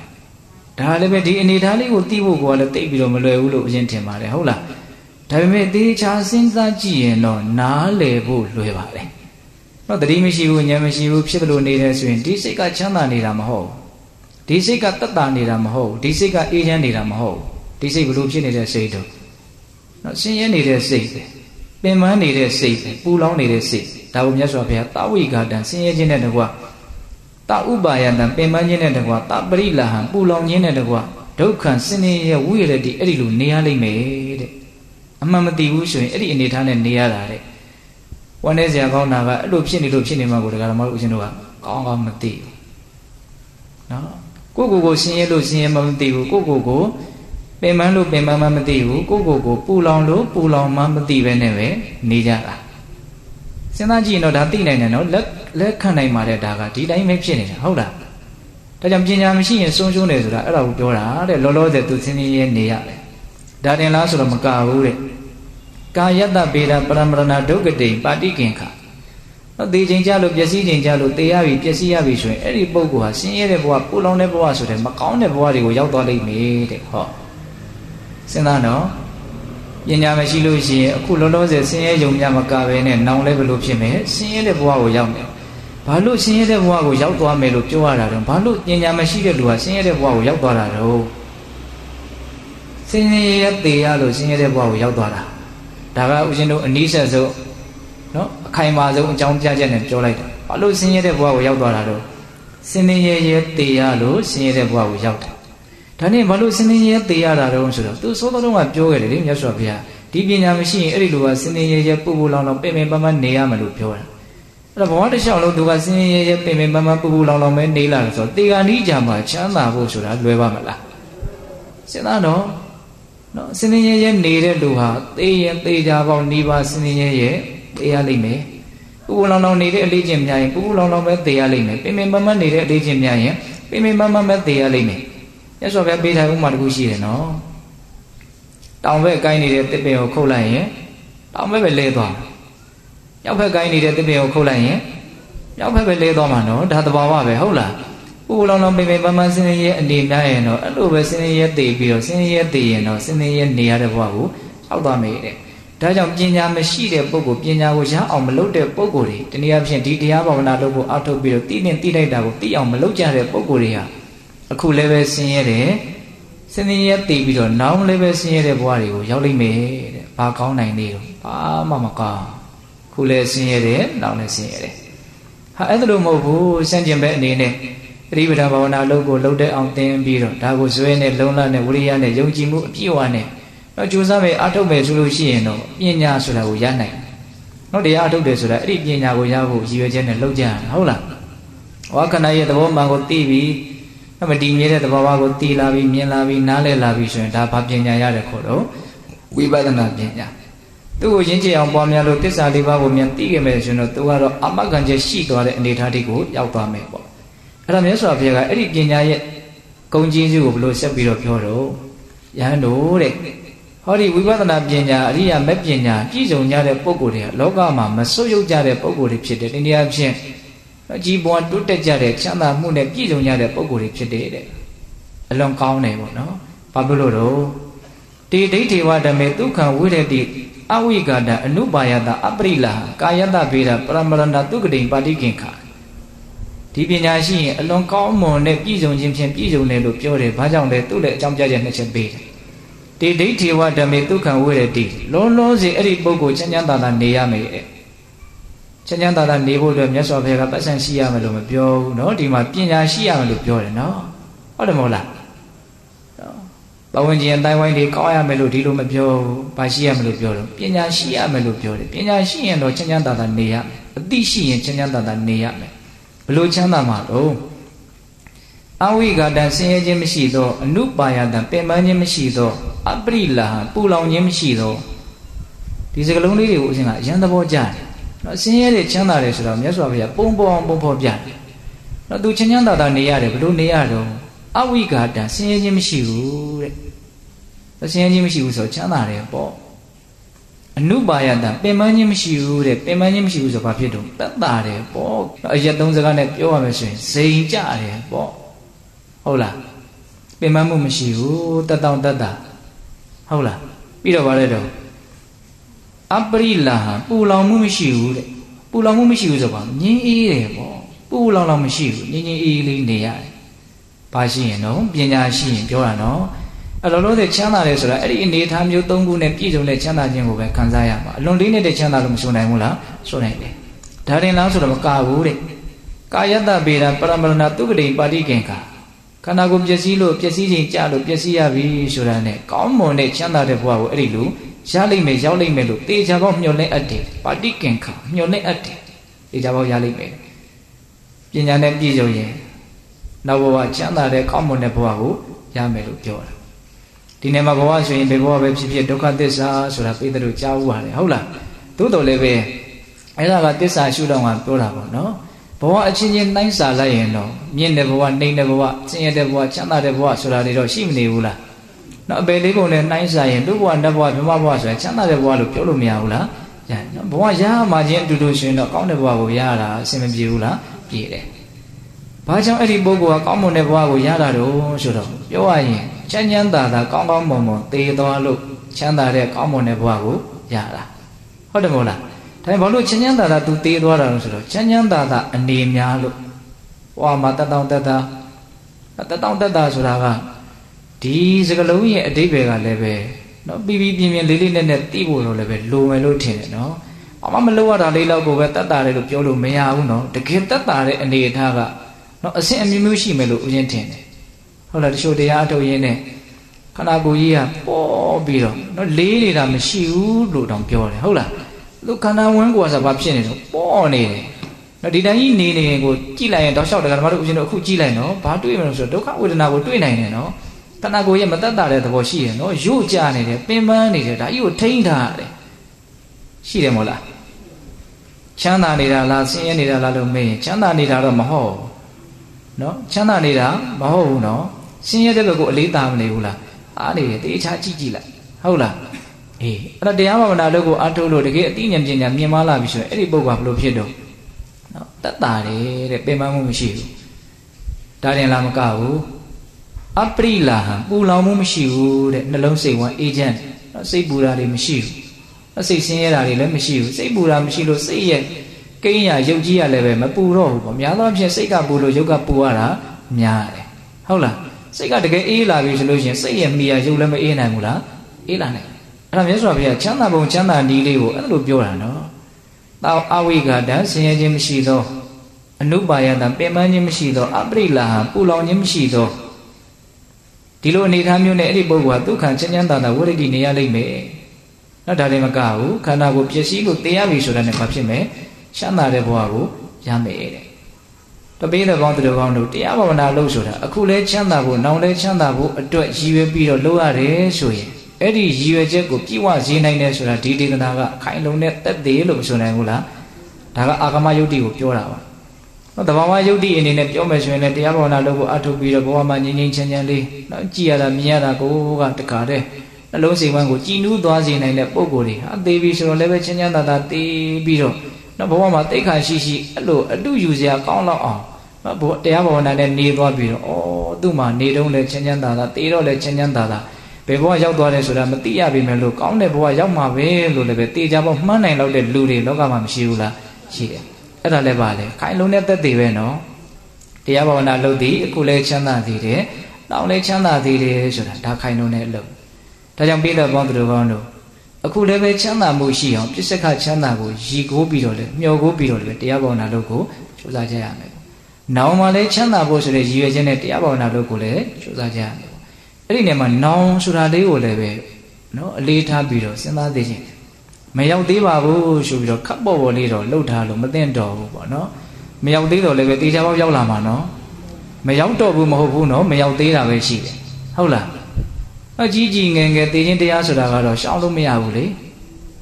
ဒါလည်းပဲဒီအနေထားလေးကိုသိဖို့ကိုလည်းသိပြီးတော့မလွယ်ဘူးလို့အရင်ထင်ပါတယ်ဟုတ်လားဒါပေမဲ့သေချာစဉ်းစားကြည့်ရင်တော့နားလည်ဖို့လွယ်ပါတယ်တော့တတိမရှိဘူးဉာဏ်မရှိဘူးဖြစ်လို့နေတယ်ဆိုရင်ဒီစိတ်ကချမ်းသာနေတာမဟုတ်ဒီစိတ်ကတက်တာနေတာမဟုတ်ဒီစိတ်ကအေးချမ်းနေတာမဟုတ်ဒီစိတ်ဘလို့ဖြစ်နေတဲ့စိတ်တော့ နော်ဆင်းရဲနေတဲ့စိတ်ပဲပင်ပန်းနေတဲ့စိတ်ပဲပူလောင်နေတဲ့စိတ်ဒါကိုမြတ်စွာဘုရားတာဝိဂါတံဆင်းရဲခြင်းနဲ့တကွာတာဥပါယတံပင်ပန်းခြင်းနဲ့တကွာတာပရိလာဟံပူလောင်ခြင်းနဲ့တကွာဒုက္ခစနေရဝိရတိအဲ့ဒီလိုနေရလိမ့်မယ်တဲ့အမှန်မသိဘူးဆိုရင်အဲ့ဒီအနေထားနဲ့နေရတာတဲ့ဝမ်းနေစရာကောင်းတာကအဲ့လိုဖြစ်နေလို့ဖြစ်နေမှာကိုတကယ်တော့မဟုတ်ဦးရှင်တို့ကကောင်းကောင်းမသိဘူးနော်ကိုကိုကိုဆင်းရဲလို့ဆင်းရဲမှမသိဘူးကိုကိုကို ပင်ပန်းလို့ပင်ပန်းမှမသိဘူးကိုကိုကိုပူလောင်လို့ပူလောင်မှမသိပဲနဲ့ပဲနေကြတာစဉ်းစားကြည့်ရင်တော့ဒါသိနိုင်တယ်နော်လက်လက်ခံနိုင်ပါတယ်ဒါကဒီတိုင်းပဲဖြစ်နေတာဟုတ်လားဒါကြောင့်ပညာမရှိရင်ဆုံးရှုံးတယ်ဆိုတာအဲ့ဒါကိုပြောတာတဲ့လောလောဆယ်သူစင်းစင်းရဲနေရတယ်ဒါတင်လားဆိုတော့မကဘူးတဲ့ကာယတ္တဗေဒပရမရဏဒုက္ကတိပါတိကင်္ခနော်သေချိန်ကြလို့ပျက်စီးချိန်ကြလို့သေရပြီပျက်စီးရပြီဆိုရင်အဲ့ဒီပုဂ္ဂိုလ်ဟာဆင်းရဲတဲ့ဘဝပူလောင်တဲ့ဘဝဆိုတဲ့မကောင်းတဲ့ဘဝတွေကိုရောက်သွားလိမ့်မယ်တဲ့ဟော စဉ်းစားနော်ပညာမရှိလို့ရှိရင်အခုလောလောဆယ်ဆင်းရဲယုံများမကပဲနဲ့နောင်လည်းဘယ်လိုဖြစ်မလဲဆင်းရဲတဲ့ဘဝကိုရောက်မယ်ဘာလို့ဆင်းရဲတဲ့ဘဝကိုရောက်သွားမယ်လို့ပြောရတာတော့ဘာလို့ပညာမရှိတဲ့လူဟာဆင်းရဲတဲ့ဘဝကိုရောက်သွားတာတော့ဆင်းရဲရသေးရလို့ဆင်းရဲတဲ့ဘဝကိုရောက်သွားတာဒါကဦးဇင်းတို့အနည်းဆက်ဆုံးနော်အခိုင်အမာဆုံးအကြောင်းပြချက်နဲ့ပြောလိုက်တာဘာလို့ဆင်းရဲတဲ့ဘဝကိုရောက်သွားတာတော့ဆင်းရဲရဲသေးရလို့ဆင်းရဲတဲ့ဘဝကိုရောက်တယ် ဒါနဲ့ဘာလို့စနေရဲသေးရတာတော့ဆိုတော့သူသောတော်ကပြောခဲ့တယ်လေမြတ်စွာဘုရားဒီပညာမရှိရင်အဲ့ဒီလိုကစနေရဲရဲပူပူလောင်လောင်ပင်ပင်ပန်းပန်းနေရမလို့ပြောတာအဲ့တော့ဘဝတစ်လျှောက်လုံးသူကစင်းရဲရဲပင်ပင်ပန်းပန်းပူပူလောင်လောင်ပဲနေလာတယ်ဆိုတော့တေဂာနိကြမှာချမ်းသာဖို့ဆိုတာလွယ်ပါမလားစဉ်းစားတော့နော်စင်းရဲရဲနေတဲ့လူဟာသေရင်သေကြပေါင်းနေပါစင်းရဲရဲသေရလိမ့်မယ်ပူပူလောင်လောင်နေတဲ့အလေးချင်းများရင်ပူပူလောင်လောင်ပဲသေရလိမ့်မယ်ပင်ပင်ပန်းပန်းနေတဲ့အလေးချင်းများရင်ပင်ပင်ပန်းပန်းပဲသေရလိမ့်မယ် ရသော်ပဲပေးထားဥမာတစ်ခုရှိတယ်နော်တောင်ဘက်ကိုင်းနေတဲ့တစ်ပင်ကိုခုတ်လိုက်ရင်တောင်ဘက်ပဲလဲသွားမြောက်ဘက်ကိုင်းနေတဲ့တစ်ပင်ကိုခုတ်လိုက်ရင်မြောက်ဘက်ပဲလဲသွားမှာနော်ဒါသဘာဝပဲဟုတ်လားပူလောင်လောင်ပင်ပင်ပန်းပန်းစင်းရဲအနေများရင်တော့အဲ့လိုပဲစင်းရဲတည်ပြီးတော့စင်းရဲတည်ရင်တော့စင်းရဲနေရတဲ့ဘဝကိုရောက်သွားမယ်တဲ့ဒါကြောင့်ပညာမရှိတဲ့ပုဂ္ဂိုလ်ပညာကိုရအောင်မလုပ်တဲ့ပုဂ္ဂိုလ်တွေတနည်းအားဖြင့်ဒီတရားဘာဝနာလုပ်ဖို့အထောက်ပြီးတော့သိနေသိလိုက်တာကိုသိအောင်မလုပ်ကြတဲ့ပုဂ္ဂိုလ်တွေဟာ အခုလည်းပဲဆင်းရဲတယ်ဆင်းရဲတည်ပြီးတော့နောင်လည်းပဲဆင်းရဲတဲ့ဘဝတွေကိုရောက်လိမ့်မယ်တဲ့ဘာကောင်းနိုင်နေတော့ဘာမှမကောင်းခုလည်းဆင်းရဲတယ်နောင်လည်းဆင်းရဲတယ်ဟာအဲ့ဒါလို့မဟုတ်ဘူးစံကျင်ဘက်အနေနဲ့သတိပဋ္ဌာန်ဘာဝနာလုပ်ကိုလုပ်တဲ့အောင်သင်ပြီးတော့ဒါကိုဇွဲနဲ့လုံလနဲ့ဝိရိယနဲ့ယုံကြည်မှုအပြည့်အဝနဲ့တော့ကြိုးစားမယ်အထုတ်မယ်ဆိုလို့ရှိရင်တော့ပညာဆိုတာကိုရနိုင်တယ်နော်တရားအထုတ်တယ်ဆိုတာအဲ့ဒီပညာကိုရဖို့ရည်ရွယ်ချက်နဲ့လုပ်ကြရတာဟုတ်လားဝါခဏရဲ့သဘောမှန်ကိုသိပြီး မတည်မြဲတဲ့သဘောဝါကိုသိလာပြီးမြင်လာပြီးနားလည်လာပြီးဆိုရင်ဒါဘာပညာရတဲ့ခေါ်တော့ဝိပဿနာပညာသူ့ကိုရင်းချအောင်ပွားများလို့တစ္ဆာလေးပါးကိုမြန်သိခဲ့မယ်ဆိုရင်တော့သူကတော့အမဂ္ဂံချက်ရှိသွားတဲ့အနေအထားတွေကိုရောက်သွားမယ်ပေါ့အဲ့ဒါမြတ်စွာဘုရားကအဲ့ဒီပညာရဲ့ဂုံကြီးစုကိုဘလို့ဆက်ပြီးတော့ပြောတော့ယဟန်တို့တဲ့ဟောဒီဝိပဿနာပညာအရိယာမက်ပညာပြည့်စုံကြတဲ့ပုဂ္ဂိုလ်တွေကလောကမှာမဆွတ်ယုတ်ကြတဲ့ပုဂ္ဂိုလ်တွေဖြစ်တယ်တနည်းအားဖြင့် အကြီးပွားတိုးတက်ကြတဲ့ချမ်းသာမှုနဲ့ပြည့်စုံကြတဲ့ပုဂ္ဂိုလ်တွေဖြစ်တယ်တဲ့အလွန်ကောင်းတယ်ပေါ့နော်ဘာဖြစ်လို့တော့တေဒိဋ္ဌိဝဓမေဒုက္ခံဝိရတိအဝိကာဒအနုပါယတအပရိလာကာယတဗေဒပရမရဏတုကတိပါတိကင်္ခဒီပညာရှိရင်အလွန်ကောင်းမွန်တဲ့ပြည့်စုံခြင်းဖြင့်ပြည့်စုံတယ်လို့ပြောတယ်ဘာကြောင့်လဲသူ့လည်းအကြောင်းပြချက်နှစ်ချက်ပေးတယ်တေဒိဋ္ဌိဝဓမေဒုက္ခံဝိရတိလုံးလုံးစီအဲ့ဒီပုဂ္ဂိုလ်ချမ်းချမ်းသာသာနေရမယ်တဲ့ ချမ်းချမ်းသာသာနေဖို့အတွက်မြတ်စွာဘုရားကပတ်စံရှိရမယ်လို့မပြောဘူးเนาะဒီမှာပညာရှိရမယ်လို့ပြောတယ်เนาะဟုတ်တယ်မဟုတ်လားပဝင်ကျင်အတိုင်းဝိုင်းတွေကောင်းရမယ်လို့ဒီလိုမပြောဘူး။ဘာရှိရမယ်လို့ပြောတော့ပညာရှိရမယ်လို့ပြောတယ်။ပညာရှိရင်တော့ချမ်းချမ်းသာသာနေရမယ်။အသိရှိရင်ချမ်းချမ်းသာသာနေရမယ်။ဘလို့ချမ်းသာမှာတော့အဝိဂတံဆင်းရဲခြင်းမရှိသောအနုပါယတံပင်ပန်းခြင်းမရှိသောအပရိလာပူလောင်ခြင်းမရှိသောဒီစကလုံးလေးတွေကိုအရှင်ကအရန်သဘောကျတယ်။ နော်ဆင်းရဲတွေချမ်းသာတယ်ဆိုတော့မြတ်စွာဘုရားပုံပေါ်ပုံပေါ်ပြတယ်။နော်သူချမ်းချမ်းသာသာနေရတယ်ဘလို့နေရတော့အဝိဂါတံဆင်းရဲခြင်းမရှိဘူးတဲ့ဆင်းရဲခြင်းမရှိဘူးဆိုချမ်းသာတယ်ပေါ့အနုပါယတံပင်ပန်းခြင်းမရှိဘူးတဲ့ပင်ပန်းခြင်းမရှိဘူးဆိုဘာဖြစ်တော့တတ်တာတယ်ပေါ့အရက်သုံးစကားနဲ့ပြောရမယ်ဆိုရင်ဇိမ်ကြတယ်ပေါ့ဟုတ်လားပင်ပန်းမှုမရှိဘူးတတ်တောင့်တတ်တာဟုတ်လားပြီးတော့ဗါလဲတော့ အပရိလာပူလောင်မှုမရှိဘူးတဲ့ပူလောင်မှုမရှိဘူးဆိုပါငင်းအေးတယ်ပေါ့ပူလောင်လောင်မရှိဘူးငင်းငင်းအေးလေးနေရတယ်ဘာရှိရင်တော့ပညာရှိရင်ပြောတာနော်အလုံးလုံးတဲ့ချမ်းသာတယ်ဆိုတာအဲ့ဒီအနေထားမျိုး၃ခုနဲ့ပြည့်စုံတဲ့ချမ်းသာခြင်းကိုပဲခံစားရမှာအလွန်လေးနေတဲ့ချမ်းသာလို့မဆိုနိုင်ဘူးလားဆိုနိုင်တယ်ဒါရင်လားဆိုတော့မကဘူးတဲ့ကာယတ္တဗေဒပရမရဏတုကတိပါဠိကင်္ကာခန္ဓာကိုယ်ပျက်စီးလို့ပျက်စီးခြင်းကြလို့ပျက်စီးရပြီဆိုတာနဲ့ကောင်းမွန်တဲ့ချမ်းသာတဲ့ဘဝကိုအဲ့ဒီလို ရလိမ့်မယ်ရောက်လိမ့်မယ်လို့တေချာပေါက်မျှော်လင့်အပ်တယ်ပါဠိကင်္ခာမျှော်လင့်အပ်တယ်တေချာပေါက်ရလိမ့်မယ်ပညာနဲ့ပြည့်စုံရင်နောက်ဘဝချမ်းသာတဲ့ကောင်းမွန်တဲ့ဘဝကိုရမယ်လို့ပြောတာဒီနေ့မှာဘဝဆိုရင်ဘယ်ဘဝပဲဖြစ်ဖြစ်ဒုက္ခသစ္စာဆိုတာသိတယ်လို့ကြားဦးပါတယ်ဟုတ်လားသို့တော်လည်းပဲအဲ့ဒါကသစ္စာရှုတော့ကပြောတာပေါ့နော်ဘဝအချင်းချင်းနှိုင်းစာလိုက်ရင်တော့မြင့်တဲ့ဘဝနှိမ့်တဲ့ဘဝဆင်းရဲတဲ့ဘဝချမ်းသာတဲ့ဘဝဆိုတာတွေတော့ရှိမနေဘူးလား နော်အပေလေးပုံနဲ့နှိုင်းစာရင်လူဘဝနတ်ဘဝမြမဘဝဆိုတာချမ်းသာတဲ့ဘဝလို့ပြောလို့မရဘူးလားရနော်ဘဝရမှချင်းအတူတူရှင်တော့ကောင်းတဲ့ဘဝကိုရတာအဆင်မပြေဘူးလားပြေတယ်ဘာကြောင့်အဲ့ဒီပုဂ္ဂိုလ်ကကောင်းမွန်တဲ့ဘဝကိုရတာတော့ဆိုတော့ပြောရရင်ချမ်းချမ်းသာသာကောင်းကောင်းမွန်မွန်သေသွားလို့ချမ်းသာတဲ့ကောင်းမွန်တဲ့ဘဝကိုရတာဟုတ်တယ်မဟုတ်လားဒါဘာလို့ချမ်းချမ်းသာသာ तू သေသွားတာလို့ဆိုတော့ချမ်းချမ်းသာသာအနေများလို့ဘဝမှာတတောင်တတတတောင်တတဆိုတာက ဒီစကလုံးရဲ့အတိပ္ပယ်ကလည်းပဲနော်ပြီးပြီးပြင်းပြင်းလေးလေးနက်နက်သိဖို့တော့လည်းပဲလိုမယ်လို့ထင်တယ်နော်အမမလို့ရတာလေးလောက်ကိုပဲတတ်တာတယ်လို့ပြောလို့မရဘူးနော်တကယ်တတ်တာတဲ့အနေအထားကနော်အဆင့်အမျိုးမျိုးရှိမယ်လို့ဦးရင်ထင်တယ်ဟုတ်လားတချို့တရားအထုတ်ရင်းနဲ့ခန္ဓာကိုယ်ကြီးကပေါ်ပြီးတော့နော်လေးနေတာမရှိဘူးလို့တောင်ပြောတယ်ဟုတ်လားသူခန္ဓာဝန်းကိုယ်ကဆိုဘာဖြစ်နေတော့ပေါ်နေတယ်နော်ဒီတိုင်းကြီးနေနေကိုကြည့်လိုက်ရင်တောက်လျှောက်တက္ကမတို့ဦးဇင်းတို့အခုကြည့်လိုက်နော်ဘာတွေ့မလို့ဆိုတော့ဒုက္ခဝေဒနာကိုတွေ့နိုင်တယ်နော် တဏှာကိုရဲ့မသက်တာတဲ့သဘောရှိတယ်နော်ရို့ကြနေတယ်ပင်ပန်းနေတယ်ဒါကြီးကိုထိန်းထားရတယ်ရှိတယ်မို့လားချမ်းသာနေတာလားဆင်းရဲနေတာလားလို့မေးရင်ချမ်းသာနေတာတော့မဟုတ်ဘူးနော်ချမ်းသာနေတာမဟုတ်ဘူးနော်ဆင်းရဲတဲ့ဘက်ကိုအလေးသားမနေဘူးလားအားနေတယ်တေချာကြည့်ကြည့်လိုက်ဟုတ်လားအေးအဲ့ဒါတရားဘာဝနာလို့ကိုအထုတ်လို့တကယ်အသိဉာဏ်ပညာမြင်မလာပြီဆိုရင်အဲ့ဒီပုဂ္ဂိုလ်ကဘယ်လိုဖြစ်တော့နော်တတ်တာတယ်တဲ့ပင်ပန်းမှုမရှိဘူးဒါရင်လားမကဘူး အပရိလာဟံပူလောင်မှုမရှိဘူးတဲ့နှလုံးစိတ်ဝမ်းအေဂျင့်နော်စိတ်ပူတာတွေမရှိဘူးအစိတ်ဆင်းရဲတာတွေလည်းမရှိဘူးစိတ်ပူတာမရှိလို့စိတ်ရဲ့ကိန်းရရုပ်ကြီးရလည်းပဲမပူတော့ဘူးပေါ့များသောအားဖြင့်စိတ်ကပူလို့ရုပ်ကပူရတာများတယ်ဟုတ်လားစိတ်ကတကယ်အေးလာပြီဆိုလို့ရှိရင်စိတ်ရဲ့မိယာရုပ်လည်းမအေးနိုင်ဘူးလားအေးလာနိုင်အဲ့ဒါမြတ်စွာဘုရားချမ်းသာပုံချမ်းသာနည်းလေးကိုအဲ့လိုပြောတာနော်တောအဝိကတံဆင်းရဲခြင်းမရှိသောအနုပါယတံပင်ပန်းခြင်းမရှိသောအပရိလာဟပူလောင်ခြင်းမရှိသော ဒီလိုအနေထားမျိုးနဲ့အဲ့ဒီပုဂ္ဂိုလ်ဟာဒုက္ခချမ်းချမ်းသာသာဝိရဒိနေရလိမ့်မယ်နော်ဒါလည်းမကဘူးခန္ဓာကိုပျက်စီးလို့တေးရပြီဆိုတာနဲ့ဘာဖြစ်မလဲချမ်းသာတဲ့ဘဝကိုရမယ်တဲ့တပိတဲ့ကောင်းတဲ့ကောင်းတို့တရားဘာဝနာလုပ်ဆိုတာအခုလဲချမ်းသာဖို့နောက်လဲချမ်းသာဖို့အတွက်ရည်ရွယ်ပြီးတော့လုပ်ရတယ်ဆိုရင်အဲ့ဒီရည်ရွယ်ချက်ကိုပြည့်ဝစေနိုင်တယ်ဆိုတာဒီဒေသနာကအခိုင်အလုံနဲ့တက်သေးလို့မဆိုနိုင်ဘူးလားဒါကအာဂမယုတ်တိကိုပြောတာပါ နော်တဘာဝယုတ်တိအနေနဲ့ပြောမယ်ဆိုရင်လည်းတရားဘာဝနာလုပ်ဖို့အထုပ်ပြီးတော့ဘဝမှာငြိမ်ငြိမ်ချမ်းချမ်းလေးနော်ကြည်ရတာမြင်ရတာကိုကတခါတည်းနှလုံးစိတ်ဝမ်းကိုကြည်နူးသွားစေနိုင်တဲ့ပုံကိုယ်တွေဟာသေပြီဆိုတော့လည်းပဲချမ်းချမ်းသာသာတည်ပြီးတော့နော်ဘဝမှာတိတ်ခါရှိရှိအဲ့လိုအတုယူစရာကောင်းတော့အောင်နော်ဘဝတရားဘာဝနာနဲ့နေသွားပြီးတော့ဩသူ့မှာနေတော့လဲချမ်းချမ်းသာသာတည်တော့လဲချမ်းချမ်းသာသာဘယ်ဘဝရောက်သွားတယ်ဆိုတာမသိရပေမဲ့လို့ကောင်းတဲ့ဘဝရောက်မှာပဲလို့လည်းပဲတေချာပေါ့မှန်းနိုင်တော့တဲ့လူတွေလောကမှာမရှိဘူးလားရှိတယ် အဲ့ဒါလည်းပါလေခိုင်လုံးတဲ့သက်သေးပဲနော်တရားဘာဝနာလုပ်သည်အခုလဲချမ်းသာသေးတယ်နောက်လဲချမ်းသာသေးတယ်ဆိုတာဒါခိုင်လုံးတဲ့အလုပ်ဒါကြောင့်ပြည်တော်ပေါင်းသူတို့ကောင်းတို့အခုလည်းပဲချမ်းသာမှုရှိအောင်ပြစ္ဆခချမ်းသာကိုရည်ကိုးပြီးတော့လေမျှော်ကိုးပြီးတော့လေတရားဘာဝနာလုပ်ကိုကြိုးစားကြရမယ်။နောင်မှာလည်းချမ်းသာဖို့ဆိုတဲ့ရည်ရွယ်ချက်နဲ့တရားဘာဝနာလုပ်ကိုလည်းကြိုးစားကြရမယ်။အဲ့ဒီနေရာမှာနောင်ဆိုတာလေးကိုလည်းပဲနော်အလေးထားပြီးတော့စဉ်းစားသိခြင်း မရောက်သေးပါဘူးဆိုပြီးတော့ခပ်ပေါ်ပေါ်လေးတော့လှုပ်ထားလို့မသိတော့ဘူးပေါ့နော်။မရောက်သေးတော့လည်းပဲတေချာပေါက်ရောက်လာမှာနော်။မရောက်တော့ဘူးမဟုတ်ဘူးနော်မရောက်သေးတာပဲရှိတယ်။ဟုတ်လား။အကြီးကြီးငယ်ငယ်သိချင်းတရားဆိုတာကတော့ရှောင်လို့မရဘူးလေ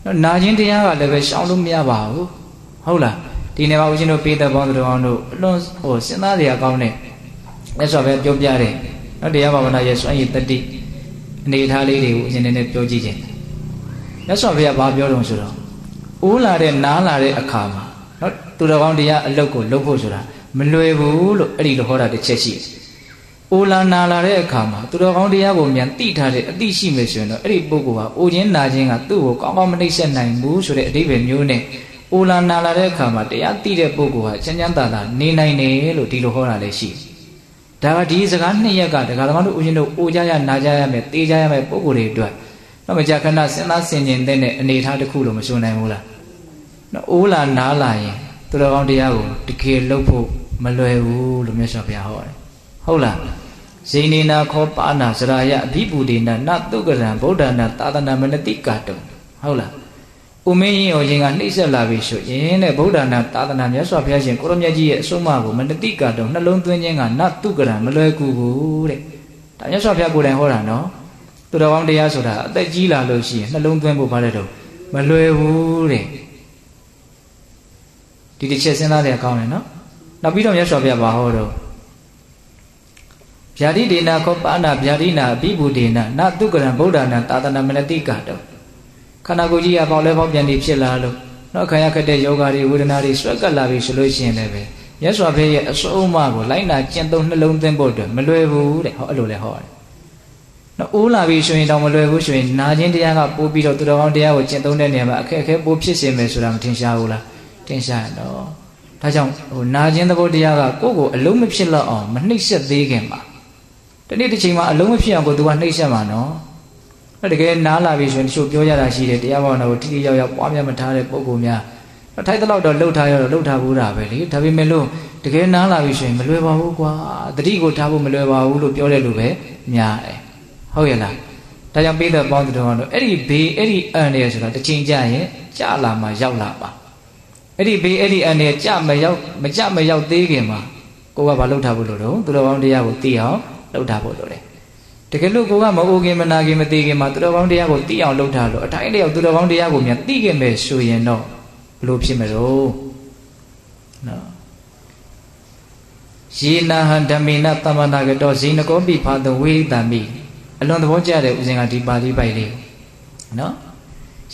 နော်နာချင်းတရားကလည်းပဲရှောင်လို့မရပါဘူးဟုတ်လားဒီနေ့မှာဦးဇင်းတို့ပေးတဲ့ဘောင်းတော်အောင်တို့အလွန်ဟိုစဉ်းစားစရာကောင်းတဲ့လက်ဆိုပဲပြောပြတယ်နော်တရားဘာဝနာရဲ့စွမ်းရည်တတိအနေထားလေးတွေကိုဦးဇင်းနဲ့ပြောကြည့်ခြင်း လက်ဆိုဘုရားဘာပြောတော့ဆိုတော့အိုးလာတဲ့နားလာတဲ့အခါမှာနော်သူတော်ကောင်းတရားအလုတ်ကိုလုပ်ဖို့ဆိုတာမလွယ်ဘူးလို့အဲ့ဒီလိုဟောတာတစ်ချက်ရှိတယ်အိုလာနာလာတဲ့အခါမှာသူတော်ကောင်းတရားကိုမြန်သိထားတဲ့အသိရှိမယ်ဆိုရင်တော့အဲ့ဒီပုဂ္ဂိုလ်ဟာအိုခြင်းနာခြင်းကသူ့ကိုကောင်းကောင်းမနှိမ့်ဆက်နိုင်ဘူးဆိုတဲ့အဓိပ္ပာယ်မျိုးနဲ့အိုလာနာလာတဲ့အခါမှာတရားသိတဲ့ပုဂ္ဂိုလ်ဟာချမ်းချမ်းသာသာနေနိုင်တယ်လို့ဒီလိုဟောတာလည်းရှိတယ်။ဒါကဒီစကားနှစ်ရက်ကဒကာသမားတို့ဦးဇင်းတို့အိုကြရနာကြရမယ်တေးကြရမယ်ပုဂ္ဂိုလ်တွေအတွက်တော့ မကြခဏစဉ်းစားဆင်ခြင်တဲ့အနေအထားတစ်ခုလို့မဆိုနိုင်ဘူးလား။နော်အိုလာနာလာရင်သူတော်ကောင်းတရားကိုတကယ်လုပ်ဖို့မလွယ်ဘူးလို့မြတ်စွာဘုရားဟောတယ်။ဟုတ်လား။ဇိနေနာခောပါဏစရာယအဘိပူဒေနာနတုကရံဗုဒ္ဓနာသာသနာမနတိကာတုဟုတ်လားဥမင်းရင်ရောခြင်းကနှိမ့်ဆက်လာပြီဆိုရင်တဲ့ဗုဒ္ဓနာသာသနာမြတ်စွာဘုရားရှင်ကိုရမြတ်ကြီးရဲ့အဆုံးအမကိုမနတိကာတုနှလုံးသွင်းခြင်းကနတုကရံမလွယ်ကူဘူးတဲ့ဒါမြတ်စွာဘုရားကိုယ်တိုင်ဟောတာနော် သူတော်ကောင်းတရားဆိုတာအသက်ကြီးလာလို့ရှိရင်နှလုံးသွင်းဖို့ဘာလဲတော့မလွယ်ဘူးတဲ့ဒီတစ်ချက်စဉ်းစားရကောင်းတယ်နော်နောက်ပြီးတော့မြတ်စွာဘုရားဘာဟောတော့ဗျာတိဒေနာခောပါဏဗျာတိနာအဘိဗုဒေနာနတုကရံဗုဒ္ဓနာသာသနာမနတိကတောခန္ဓာကိုယ်ကြီးကပေါက်လဲပေါက်ပြန်ပြီးဖြစ်လာလို့နောက်ခံရခက်တဲ့ယောဂါတွေဝေဒနာတွေဆွဲကပ်လာပြီဆိုလို့ရှိရင်လည်းပဲရသော်ဖေရဲ့အစိုးအမကိုလိုက်နာကျင့်သုံးနှလုံးသွင်းဖို့အတွက်မလွယ်ဘူးတဲ့ဟောအဲ့လိုလဲဟောတယ် နော်အိုးလာပြီဆိုရင်တော့မလွယ်ဘူးဆိုရင်နာခြင်းတရားကပိုးပြီးတော့သူတော်ကောင်းတရားကိုကျင့်သုံးတဲ့နေရာမှာအခက်အခဲပိုးဖြစ်စေမယ်ဆိုတာမထင်ရှားဘူးလားထင်ရှားတော့ဒါကြောင့်ဟိုနာခြင်းသဘောတရားကကိုယ့်ကိုအလုံးမဖြစ်တော့အောင်မနှိမ့်ဆက်သေးခင်မှာဒီနေ့တစ်ချိန်မှာအလုံးမဖြစ်အောင်ကိုသူကနှိမ့်ဆက်မှာနော်အဲတကယ်နားလာပြီဆိုရင်တချို့ပြောကြတာရှိတယ်တရားဘောနာကိုတိတိယောက်ယောက်ပွားများမထားတဲ့ပုံကောင်များထိုက်တဲ့လောက်တော့လှုပ်ထားရတော့လှုပ်ထားဘူးတာပဲလေဒါပေမဲ့လို့တကယ်နားလာပြီဆိုရင်မလွယ်ပါဘူးကွာတတိကိုထားဖို့မလွယ်ပါဘူးလို့ပြောတဲ့လူပဲများတယ် ဟုတ်ရဲ့လားဒါကြောင့်ပိသက်ပေါင်းသူတော်ကတော့အဲ့ဒီဘေးအဲ့ဒီအန်ရဆိုတာတစ်ချိန်ကြာရင်ကြာလာမှရောက်လာပါအဲ့ဒီဘေးအဲ့ဒီအနေကြမရောက်မကြမရောက်သေးခင်မှာကိုကဘာလုပ်ထားဖို့လို့တော့သူတော်ကောင်းတရားကိုသိအောင်လုပ်ထားဖို့လို့လေတကယ်လို့ကိုကမအိုခင်မနာခင်မသေးခင်မှာသူတော်ကောင်းတရားကိုသိအောင်လုပ်ထားလို့အတိုင်းတယောက်သူတော်ကောင်းတရားကိုမြန်သိခင်ပဲဆိုရင်တော့ဘလို့ဖြစ်မလို့နော်ယေနာဟံဓမေနသမ္မနာကတောဇိနကောပိဖာတဝိတံမိ အလွန်သဘောကျတဲ့ဥစဉ်ကဒီပါဠိပိုက်လေးနော်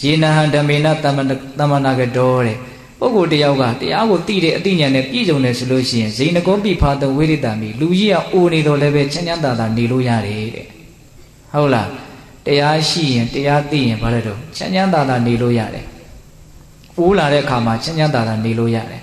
ယေနာဟံဓမေနသမ္မသမ္မနာကတောတဲ့ပုဂ္ဂိုလ်တယောက်ကတရားကိုသိတဲ့အသိဉာဏ်နဲ့ပြည့်စုံတယ်ဆိုလို့ရှိရင်ဇိနကောပိဖာတဝိရိတံမိလူကြီးကအိုနေတော့လည်းပဲချမ်းချမ်းသာသာနေလို့ရတယ်တဲ့ဟုတ်လားတရားရှိရင်တရားသိရင်ဘာလဲတော့ချမ်းချမ်းသာသာနေလို့ရတယ်အိုးလာတဲ့အခါမှာချမ်းချမ်းသာသာနေလို့ရတယ်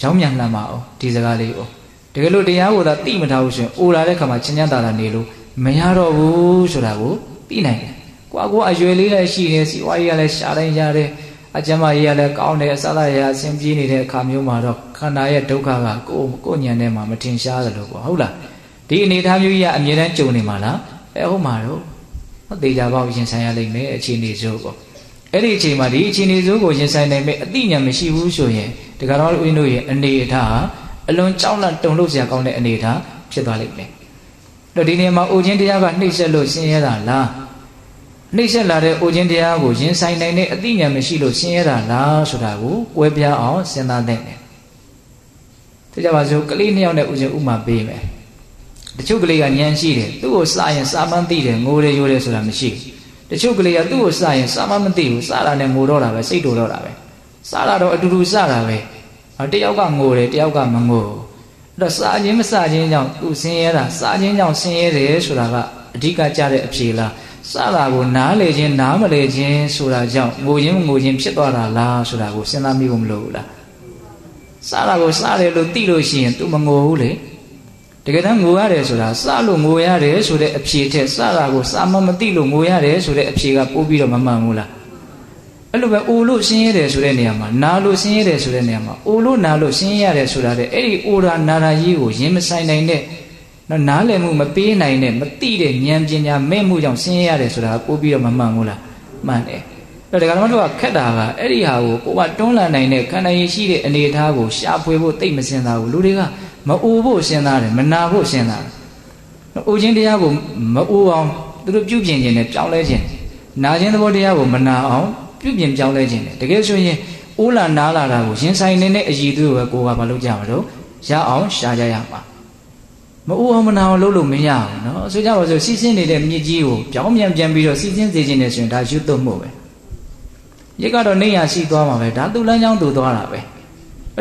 ကြောင်းမြန်လှမ်းပါအောင်ဒီစကားလေးကိုတကယ်လို့တရားကိုသာသိမထားဘူးဆိုရင်အိုလာတဲ့ခါမှာချမ်းချမ်းသာသာနေလို့ မရတော့ဘူးဆိုတာကိုသိနိုင်တယ်။ကိုကကိုအရွယ်လေးလည်းရှိတယ်စီဝါကြီးကလည်းရှာတိုင်းရတယ်အကျမ်းမာကြီးကလည်းကောင်းတယ်အစသာရအဆင်ပြေနေတဲ့အခါမျိုးမှာတော့ခန္ဓာရဲ့ဒုက္ခကကိုကိုညံထဲမှာမထင်ရှားသလိုပေါ့ဟုတ်လားဒီအနေအထားမျိုးကြီးကအမြဲတမ်းကြုံနေမှာလားအဲဟုတ်မှာတော့မသေးကြပါဘူးရင်ဆိုင်ရလိမ့်မယ်အခြေအနေစိုးပေါ့အဲ့ဒီအချိန်မှာဒီအခြေအနေစိုးကိုရင်ဆိုင်နိုင်မဲ့အသိဉာဏ်မရှိဘူးဆိုရင်ဒီကတော့ဦးတို့ရဲ့အနေအထားဟာအလွန်ကြောက်လန့်တုန်လှုပ်စရာကောင်းတဲ့အနေအထားဖြစ်သွားလိမ့်မယ်။ တော့ဒီနေရာမှာအိုခြင်းတရားကနှိမ့်ဆက်လို့ဆင်းရဲတာလား။နှိမ့်ဆက်လာတဲ့အိုခြင်းတရားကိုရင်ဆိုင်နိုင်တဲ့အသိဉာဏ်မရှိလို့ဆင်းရဲတာလားဆိုတာကိုကွဲပြားအောင်စဉ်းစားသင့်တယ်။ဒါကြပါစို့ကလေးနှစ်ယောက်နဲ့ဦးခြင်းဥမာပေးမယ်။တချို့ကလေးကဉာဏ်ရှိတယ်သူ့ကိုစရင်စာမှန်းသိတယ်ငိုတယ်ရိုးတယ်ဆိုတာမရှိဘူး။တချို့ကလေးကသူ့ကိုစရင်စာမှန်းမသိဘူးစတာနဲ့ငိုတော့တာပဲစိတ်တူတော့တာပဲ။စတာတော့အတူတူစတာပဲ။တယောက်ကငိုတယ်တယောက်ကမငိုအဲ့ တော့စားခြင်းမစားခြင်းကြောင့်သူဆင်းရဲတာစားခြင်းကြောင့်ဆင်းရဲတယ်ဆိုတာကအဓိကကြတဲ့အဖြေလားစားတာကိုနားလေခြင်းနားမလေခြင်းဆိုတာကြောင့်ငိုခြင်းမငိုခြင်းဖြစ်သွားတာလားဆိုတာကိုစဉ်းစားမိဖို့မလိုဘူးလားစားတာကိုစားတယ်လို့သိလို့ရှိရင် तू မငိုဘူးလေတကယ်တမ်းငိုရတယ်ဆိုတာစားလို့ငိုရတယ်ဆိုတဲ့အဖြေထက်စားတာကိုစားမမသိလို့ငိုရတယ်ဆိုတဲ့အဖြေကပို့ပြီးတော့မမှန်ဘူးလား အဲ့လိုပဲအိုလို့ဆင်းရဲတယ်ဆိုတဲ့နေရာမှာနာလို့ဆင်းရဲတယ်ဆိုတဲ့နေရာမှာအိုလို့နာလို့ဆင်းရဲရတယ်ဆိုတာတဲ့အဲ့ဒီအိုရာနာရာကြီးကိုရင်မဆိုင်နိုင်တဲ့နော်နားလည်မှုမပေးနိုင်တဲ့မသိတဲ့ဉာဏ်ပညာမဲ့မှုကြောင့်ဆင်းရဲရတယ်ဆိုတာပို့ပြီးတော့မမှန်ဘူးလားမှန်တယ်အဲ့ဒါကမှတော့ခက်တာကအဲ့ဒီဟာကိုကိုကတွန်းလှန်နိုင်တဲ့ခန္ဓာရည်ရှိတဲ့အနေအထားကိုရှာဖွေဖို့တိတ်မစင်သားဘူးလူတွေကမအိုဖို့စဉ်းစားတယ်မနာဖို့စဉ်းစားတယ်အိုခြင်းတရားကိုမအိုအောင်သူတို့ပြုပြင်ခြင်းနဲ့ပြောင်းလဲခြင်းနာခြင်းသဘောတရားကိုမနာအောင် ပြုပြင်ပြောင်းလဲခြင်းတယ်တကယ်ဆိုရင်အိုးလာနားလာတာကိုရင်ဆိုင်နေတဲ့အည်သူပဲကိုကမလုပ်ကြမှာတော့ရအောင်ရှားကြရမှာမအိုးအောင်မနာအောင်လုပ်လို့မရဘူးเนาะဆိုကြပါစို့စီးစင်းနေတဲ့မြစ်ကြီးကိုပြောင်းပြန်ပြန်ပြီးတော့စီးစင်းစေခြင်းနဲ့ဆိုရင်ဒါရွတ်သွတ်မှုပဲရစ်ကတော့နေရရှိသွားမှာပဲဒါသူ့လမ်းကြောင်းသူသွားတာပဲ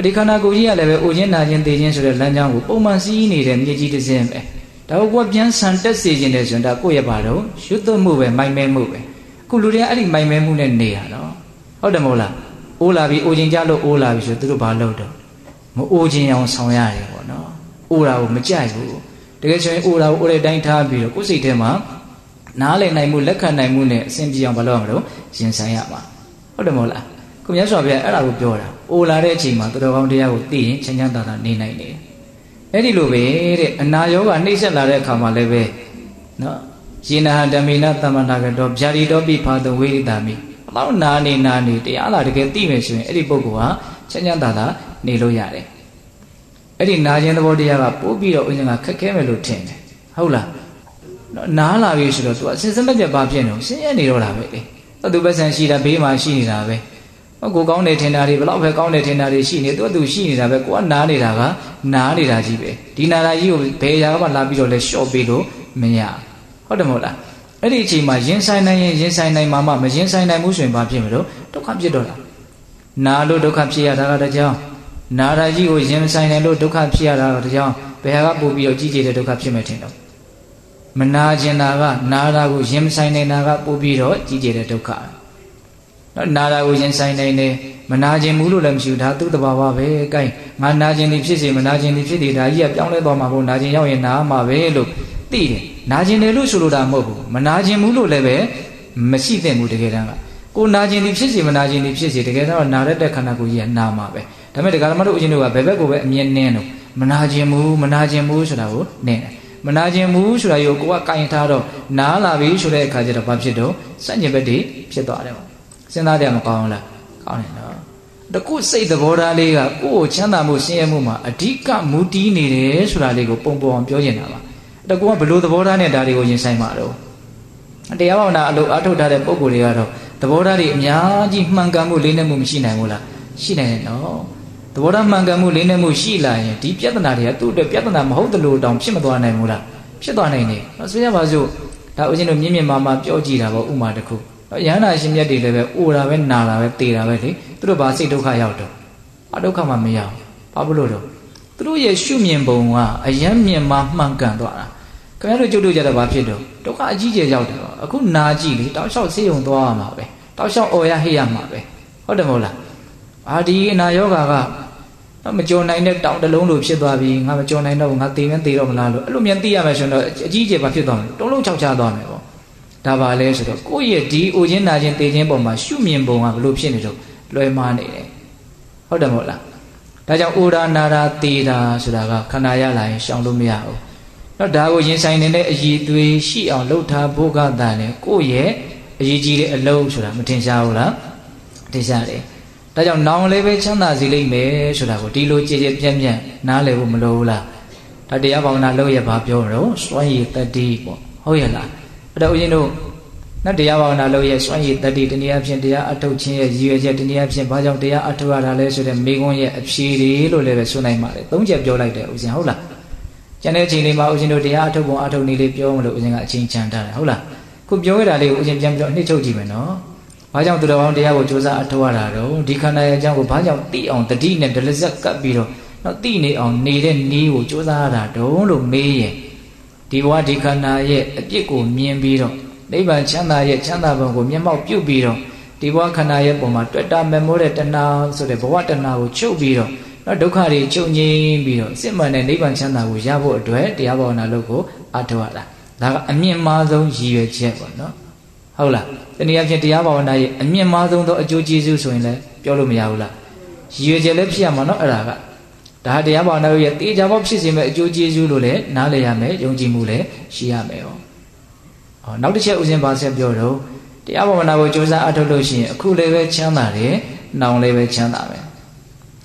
ဒီခန္ဓာကိုယ်ကြီးကလည်းပဲအိုခြင်းနာခြင်းသိခြင်းဆိုတဲ့လမ်းကြောင်းကိုပုံမှန်စီးနေတဲ့မြစ်ကြီးတစ်စင်းပဲဒါကိုကပြန်ဆန်တက်စေခြင်းနဲ့ဆိုရင်ဒါကိုယ့်ရဲ့ဘာတော့ရွတ်သွတ်မှုပဲမိုင်မဲမှုပဲ ခုလူတွေကအဲ့ဒီမိုင်မဲမှုနဲ့နေတာနော်ဟုတ်တယ်မဟုတ်လားအိုးလာပြီအိုးချင်းကြလို့အိုးလာပြီဆိုသူတို့ဘာလုပ်တော့မအိုးချင်းအောင်ဆောင်ရတယ်ပေါ့နော်အိုးတာကိုမကြိုက်ဘူးတကယ်ဆိုရင်အိုးတာကိုအိုးတဲ့တိုင်းထားပြီးတော့ကိုယ်စိတ်ထဲမှာနားလည်နိုင်မှုလက်ခံနိုင်မှုနဲ့အဆင်ပြေအောင်မလုပ်ရမလို့ရင်ဆိုင်ရမှာဟုတ်တယ်မဟုတ်လားကိုမြတ်စွာဘုရားအဲ့ဒါကိုပြောတာအိုးလာတဲ့အချိန်မှာတော်ကောင်းတရားကိုသိရင်ချမ်းချမ်းသာသာနေနိုင်တယ်အဲ့ဒီလိုပဲတဲ့အနာယောဂနှိမ့်ဆက်လာတဲ့အခါမှာလည်းပဲနော် ယေနဟဓမေနသမဏဂတောဗျာတိတောပိဖာတဝိရိတာမိအလောက်နာနေနာနေတရားလာတကယ်သိမယ်ဆိုရင်အဲ့ဒီပုဂ္ဂိုလ်ဟာချမ်းချမ်းသာသာနေလို့ရတယ်အဲ့ဒီနာခြင်းသဘောတရားကပို့ပြီးတော့ဥစဉ်ကခက်ခဲမယ်လို့ထင်တယ်ဟုတ်လားနားလာပြီဆိုတော့ तू အစင်စမပြတ်ဘာဖြစ်နေလဲဆင်းရဲနေတော့တာပဲလေသူပတ်စံရှိတာဘေးမှာရှိနေတာပဲကိုကောင်းတယ်ထင်တာတွေဘလောက်ပဲကောင်းတယ်ထင်တာတွေရှိနေသူကသူရှိနေတာပဲကိုကနားနေတာကနားနေတာကြီးပဲဒီနာတာကြီးကိုဘယ်ရာကမှလာပြီးတော့လဲရှော့ပေးလို့မရ ဟုတ်တယ်မဟုတ်လားအဲ့ဒီအချိန်မှာရင်ဆိုင်နိုင်ရင်ရင်ဆိုင်နိုင်မှာမှမရင်ဆိုင်နိုင်ဘူးဆိုရင်ဘာဖြစ်မလို့ဒုက္ခဖြစ်တော့တာနာလို့ဒုက္ခဖြစ်ရတာကတကြောင်နာတာကြီးကိုရင်ဆိုင်နိုင်လို့ဒုက္ခဖြစ်ရတာကတကြောင်ဘယ်ဟာကပို့ပြီးတော့ကြီးကျယ်တဲ့ဒုက္ခဖြစ်မယ်ထင်တော့မနာကျင်တာကနာတာကိုရင်ဆိုင်နိုင်တာကပို့ပြီးတော့ကြီးကျယ်တဲ့ဒုက္ခနော်နာတာကိုရင်ဆိုင်နိုင်တယ်မနာကျင်ဘူးလို့လည်းမရှိဘူးဒါသူ့တဘာဝပဲအဲကိုင်းငါနာကျင်သည်ဖြစ်စေမနာကျင်သည်ဖြစ်စေဒါကြီးကပြောင်းလဲသွားမှာပေါ့နာကျင်ရောက်ရင်နာမှာပဲလို့သိတယ် နာကျင်တယ်လို့ဆိုလိုတာမဟုတ်ဘူးမနာကျင်ဘူးလို့လည်းပဲမရှိသင့်ဘူးတကယ်တမ်းကကိုနာကျင်သည်ဖြစ်စေမနာကျင်သည်ဖြစ်စေတကယ်တော့နာရက်တဲ့ခန္ဓာကိုယ်ကြီးကနာမှာပဲဒါပေမဲ့ဒကာဓမ္မတို့အချင်းတို့ကဘယ်ဘက်ကိုပဲအမြင်နင်းတော့မနာကျင်ဘူးမနာကျင်ဘူးဆိုတာကိုနင်းတယ်မနာကျင်ဘူးဆိုတာကိုကိုကကင်ထားတော့နားလာပြီဆိုတဲ့အခါကျတော့ဘာဖြစ်တော့စัจကျင်ဘက်တွေဖြစ်သွားတယ်ပေါ့စဉ်းစားတယ်မကောင်းဘူးလားကောင်းတယ်နော်တကုစိတ်သဘောထားလေးကကိုယ့်ကိုချမ်းသာမှုဆင်းရဲမှုမှာအဓိကမူတည်နေတယ်ဆိုတာလေးကိုပုံပေါ်အောင်ပြောနေတာပါ တကူကဘလို့သဘောထားနဲ့ဒါတွေကိုရင်ဆိုင်မှာတော့တရားဘာဝနာအလုပ်အထုတ်ထားတဲ့ပုံကိုယ်တွေကတော့သဘောထားတွေအများကြီးမှန်ကန်မှုလေးနဲ့မှုမရှိနိုင်ဘူးလားရှိနိုင်တယ်နော်သဘောထားမှန်ကန်မှုလေးနဲ့မှုရှိလာရင်ဒီပြဿနာတွေကသူ့အတွက်ပြဿနာမဟုတ်သလိုတောင်ဖြစ်မသွားနိုင်ဘူးလားဖြစ်သွားနိုင်တယ်ဆိုရပါစို့ဒါဦးဇင်းတို့မြင့်မြင့်မာမာပြောကြည့်တာပေါ့ဥမာတစ်ခုရဟန္တာရှင်မြတ်တွေလည်းပဲအိုတာပဲနာတာပဲတေတာပဲလေသူတို့ဘာစိတ်ဒုက္ခရောက်တော့အဒုက္ခမှမရောက်ဘာဖြစ်လို့တော့သူတို့ရဲ့ရှုမြင်ပုံကအယံမြင်မှမှန်ကန်သွားတာ ခင်ဗျားတို့ကြုတ်တို့ကြတော့ဘာဖြစ်တော့ဒုက္ခအကြီးကျယ်ရောက်တယ်အခုနာကြည့်လေတောက်လျှောက်ဆေးရုံသွားရမှာပဲတောက်လျှောက်អော်ရဟိရမှာပဲဟုတ်တယ်မဟုတ်လားအာဒီအနာယောဂါကမကြော်နိုင်တဲ့တောင်တလုံးလိုဖြစ်သွားပြီငါမကြော်နိုင်တော့ငါသေမသေတော့မလားလို့အဲ့လိုမြန်သိရမယ်ဆိုတော့အကြီးအကျယ်ဘာဖြစ်သွားမလဲတုံးလုံးချောက်ချသွားမယ်ပေါ့ဒါပါလဲဆိုတော့ကိုယ့်ရဲ့ဒီအိုခြင်းနာခြင်းသေခြင်းပုံမှာရှုမြင်ပုံကဘလို့ဖြစ်နေတော့လွယ်မှားနေတယ်ဟုတ်တယ်မဟုတ်လားဒါကြောင့်အိုရာနာရာသေတာဆိုတာကခန္ဓာရလာရင်ရှောင်လို့မရဘူး တော့ဒါကိုရင်ဆိုင်နေတဲ့အည်သွေးရှိအောင်လှုပ်ထားဖို့ကတန်လေကိုယ့်ရဲ့အရေးကြီးတဲ့အလုံးဆိုတာမထင်ရှားဘူးလားထင်ရှားတယ်ဒါကြောင့်နောင်လည်းပဲချမ်းသာစေလိမ့်မယ်ဆိုတာကိုဒီလိုကြည်ကြည်ပြန့်ပြန့်နားလည်ဖို့မလိုဘူးလားဒါတရားဘာဝနာလုပ်ရပါပြောတော့စွမ်းရည်တတိပေါ့ဟုတ်ရဲ့လားအဲ့တော့ဦးဇင်းတို့နတ်တရားဘာဝနာလုပ်ရစွမ်းရည်တတိတနည်းအားဖြင့်တရားအထုတ်ခြင်းရဲ့ရည်ရွယ်ချက်တနည်းအားဖြင့်ဘာကြောင့်တရားအထုတ်ရတာလဲဆိုတဲ့မိကွန်းရဲ့အဖြေတွေလို့လည်းပဲဆိုနိုင်ပါတယ်သုံးချက်ပြောလိုက်တယ်ဦးဇင်းဟုတ်လား ကျန်တဲ့အချိန်လေးမှာဦးဇင်းတို့တရားအထုတ်ပုံအထုတ်နည်းလေးပြောမလို့ဦးဇင်းကအချိန်ချန်တာဟုတ်လားခုပြောခဲ့တာလေးကိုဦးဇင်းပြန်ပြောနှစ်ချုပ်ကြည့်မယ်နော်ဘာကြောင့်သူတော်ကောင်းတရားကိုစူးစမ်းအထောက်ရတာတော့ဒီခန္ဓာရဲ့အကြောင်းကိုဘာကြောင့်သိအောင်တတိနဲ့ဒလဇက်ကပ်ပြီးတော့နော်သိနေအောင်နေတဲ့နည်းကိုစူးစမ်းရတာတော့လို့မေးရင်ဒီဘဝဒီခန္ဓာရဲ့အပြစ်ကိုမြင်ပြီးတော့နိဗ္ဗာန်ချမ်းသာရဲ့ချမ်းသာဘုံကိုမျက်မှောက်ပြုပြီးတော့ဒီဘဝခန္ဓာရဲ့ပုံမှာတွေ့တာမမိုးတဲ့တဏှာဆိုတဲ့ဘဝတဏှာကိုချုပ်ပြီးတော့ တော့ဒုက္ခတွေချုပ်ငြိမ်းပြီးတော့စစ်မှန်တဲ့နိဗ္ဗာန်ချမ်းသာကိုရဖို့အတွက်တရားဘာဝနာလုပ်ကိုအထောက်ရတာဒါကအမြင့်မားဆုံးရည်ရွယ်ချက်ပေါ့နော်ဟုတ်လားတနည်းအားဖြင့်တရားဘာဝနာရဲ့အမြင့်မားဆုံးသောအကျိုးကျေးဇူးဆိုရင်လည်းပြောလို့မရဘူးလားရည်ရွယ်ချက်လည်းဖြစ်ရမှာနော်အဲ့ဒါကဒါတရားဘာဝနာရဲ့တေချာပေါက်ဖြစ်စေမဲ့အကျိုးကျေးဇူးလို့လည်းနားလည်ရမယ်ယုံကြည်မှုလည်းရှိရမယ်ဟောဟောနောက်တစ်ချက်ဥစဉ်ပါဆက်ပြောတော့တရားဘာဝနာကိုစ조사အထုတ်လို့ရှိရင်အခုလည်းပဲချမ်းသာတယ်နောင်လည်းပဲချမ်းသာမယ်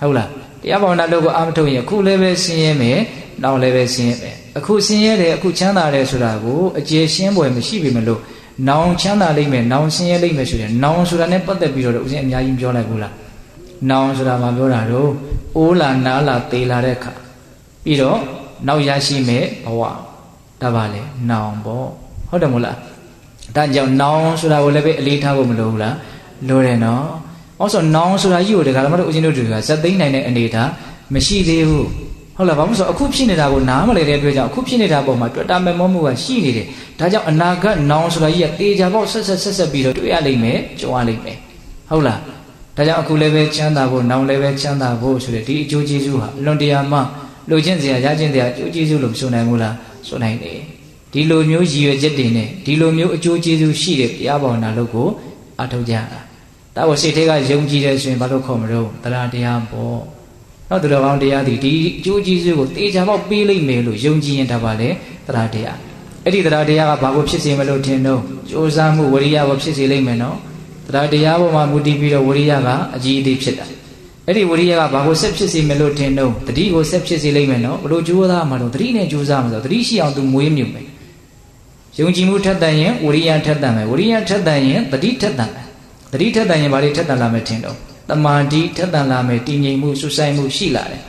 ဟုတ်လား တရားဘာဝနာလို့ကိုအာမထုတ်ရင်အခုလည်းပဲဆင်းရဲမယ်နောင်လည်းပဲဆင်းရဲမယ်အခုဆင်းရဲတယ်အခုချမ်းသာတယ်ဆိုတာကိုအကျေရှင်းပွဲမရှိပြီမလို့နောင်ချမ်းသာလိမ့်မယ်နောင်ဆင်းရဲလိမ့်မယ်ဆိုရင်နောင်ဆိုတာနဲ့ပတ်သက်ပြီးတော့ဦးဇင်းအများကြီးပြောလိုက်ဘူးလားနောင်ဆိုတာမှပြောတာတော့အိုးလာနားလာသေလာတဲ့အခါပြီးတော့နောက်ရရှိမယ်ဘဝဒါပါလေနောင်ပေါ့ဟုတ်တယ်မို့လားဒါကြောင့်နောင်ဆိုတာကိုလည်းပဲအလေးထားဖို့မလိုဘူးလားလိုတယ်နော်။ အောင်ဆိုနောင်ဆိုတာကြီးကိုတခါမှတော့ဦးဇင်းတို့တွေကဇက်သိမ့်နိုင်တဲ့အနေထားမရှိသေးဘူးဟုတ်လားဘာလို့ဆိုအခုဖြစ်နေတာကိုနားမလည်တဲ့အတွက်ကြောင့်အခုဖြစ်နေတာပုံမှာတွေ့တာမဲ့မောမှုကရှိနေတယ်ဒါကြောင့်အနာဂတ်နောင်ဆိုတာကြီးကတေချာပေါက်ဆက်ဆက်ဆက်ဆက်ပြီးတော့တွေ့ရလိမ့်မယ်ကြုံရလိမ့်မယ်ဟုတ်လားဒါကြောင့်အခုလည်းပဲချမ်းသာဖို့နောင်လည်းပဲချမ်းသာဖို့ဆိုတဲ့ဒီအကျိုးကျေးဇူးဟာအလွန်တရာမှလိုချင်စရာရချင်စရာအကျိုးကျေးဇူးလို့မဆိုနိုင်ဘူးလားဆိုနိုင်တယ်ဒီလိုမျိုးရည်ရွယ်ချက်တွေနဲ့ဒီလိုမျိုးအကျိုးကျေးဇူးရှိတဲ့တရားဘောနာလို့ကိုအထောက်ကြတာ ဒါကိုစိတ်ထဲကယုံကြည်တယ်ဆိုရင်ဘာလို့ခေါ်မလို့တရားတရားပေါ့နော်သူတော်ကောင်းတရားဒီဒီအကျိုးကျေးဇူးကိုတေချာပေါက်ပေးလိမ့်မယ်လို့ယုံကြည်ရင်ဒါပါလေတရားတရားအဲ့ဒီတရားတရားကဘာကိုဖြစ်စေမလို့ထင်တော့ကြိုးစားမှုဝရိယကိုဖြစ်စေလိမ့်မယ်နော်တရားတရားပေါ်မှာမူတည်ပြီးတော့ဝရိယကအကြီးအသေးဖြစ်တာအဲ့ဒီဝရိယကဘာကိုဆက်ဖြစ်စေမလို့ထင်တော့တတိကိုဆက်ဖြစ်စေလိမ့်မယ်နော်ဘလို့ကြိုးစားမှာတော့တတိနဲ့ကြိုးစားမှာဆိုတတိရှိအောင်သူမွေးမြူမယ်ယုံကြည်မှုထက်တန်ရင်ဝရိယထက်တန်မယ်ဝရိယထက်တန်ရင်တတိထက်တန်မယ် တတိထက်တန်ရင်ဘာတွေထက်တန်လာမယ်ထင်တော့တမာတိထက်တန်လာမယ်တည်ငြိမ်မှုစွဆိုင်မှုရှိလာတယ်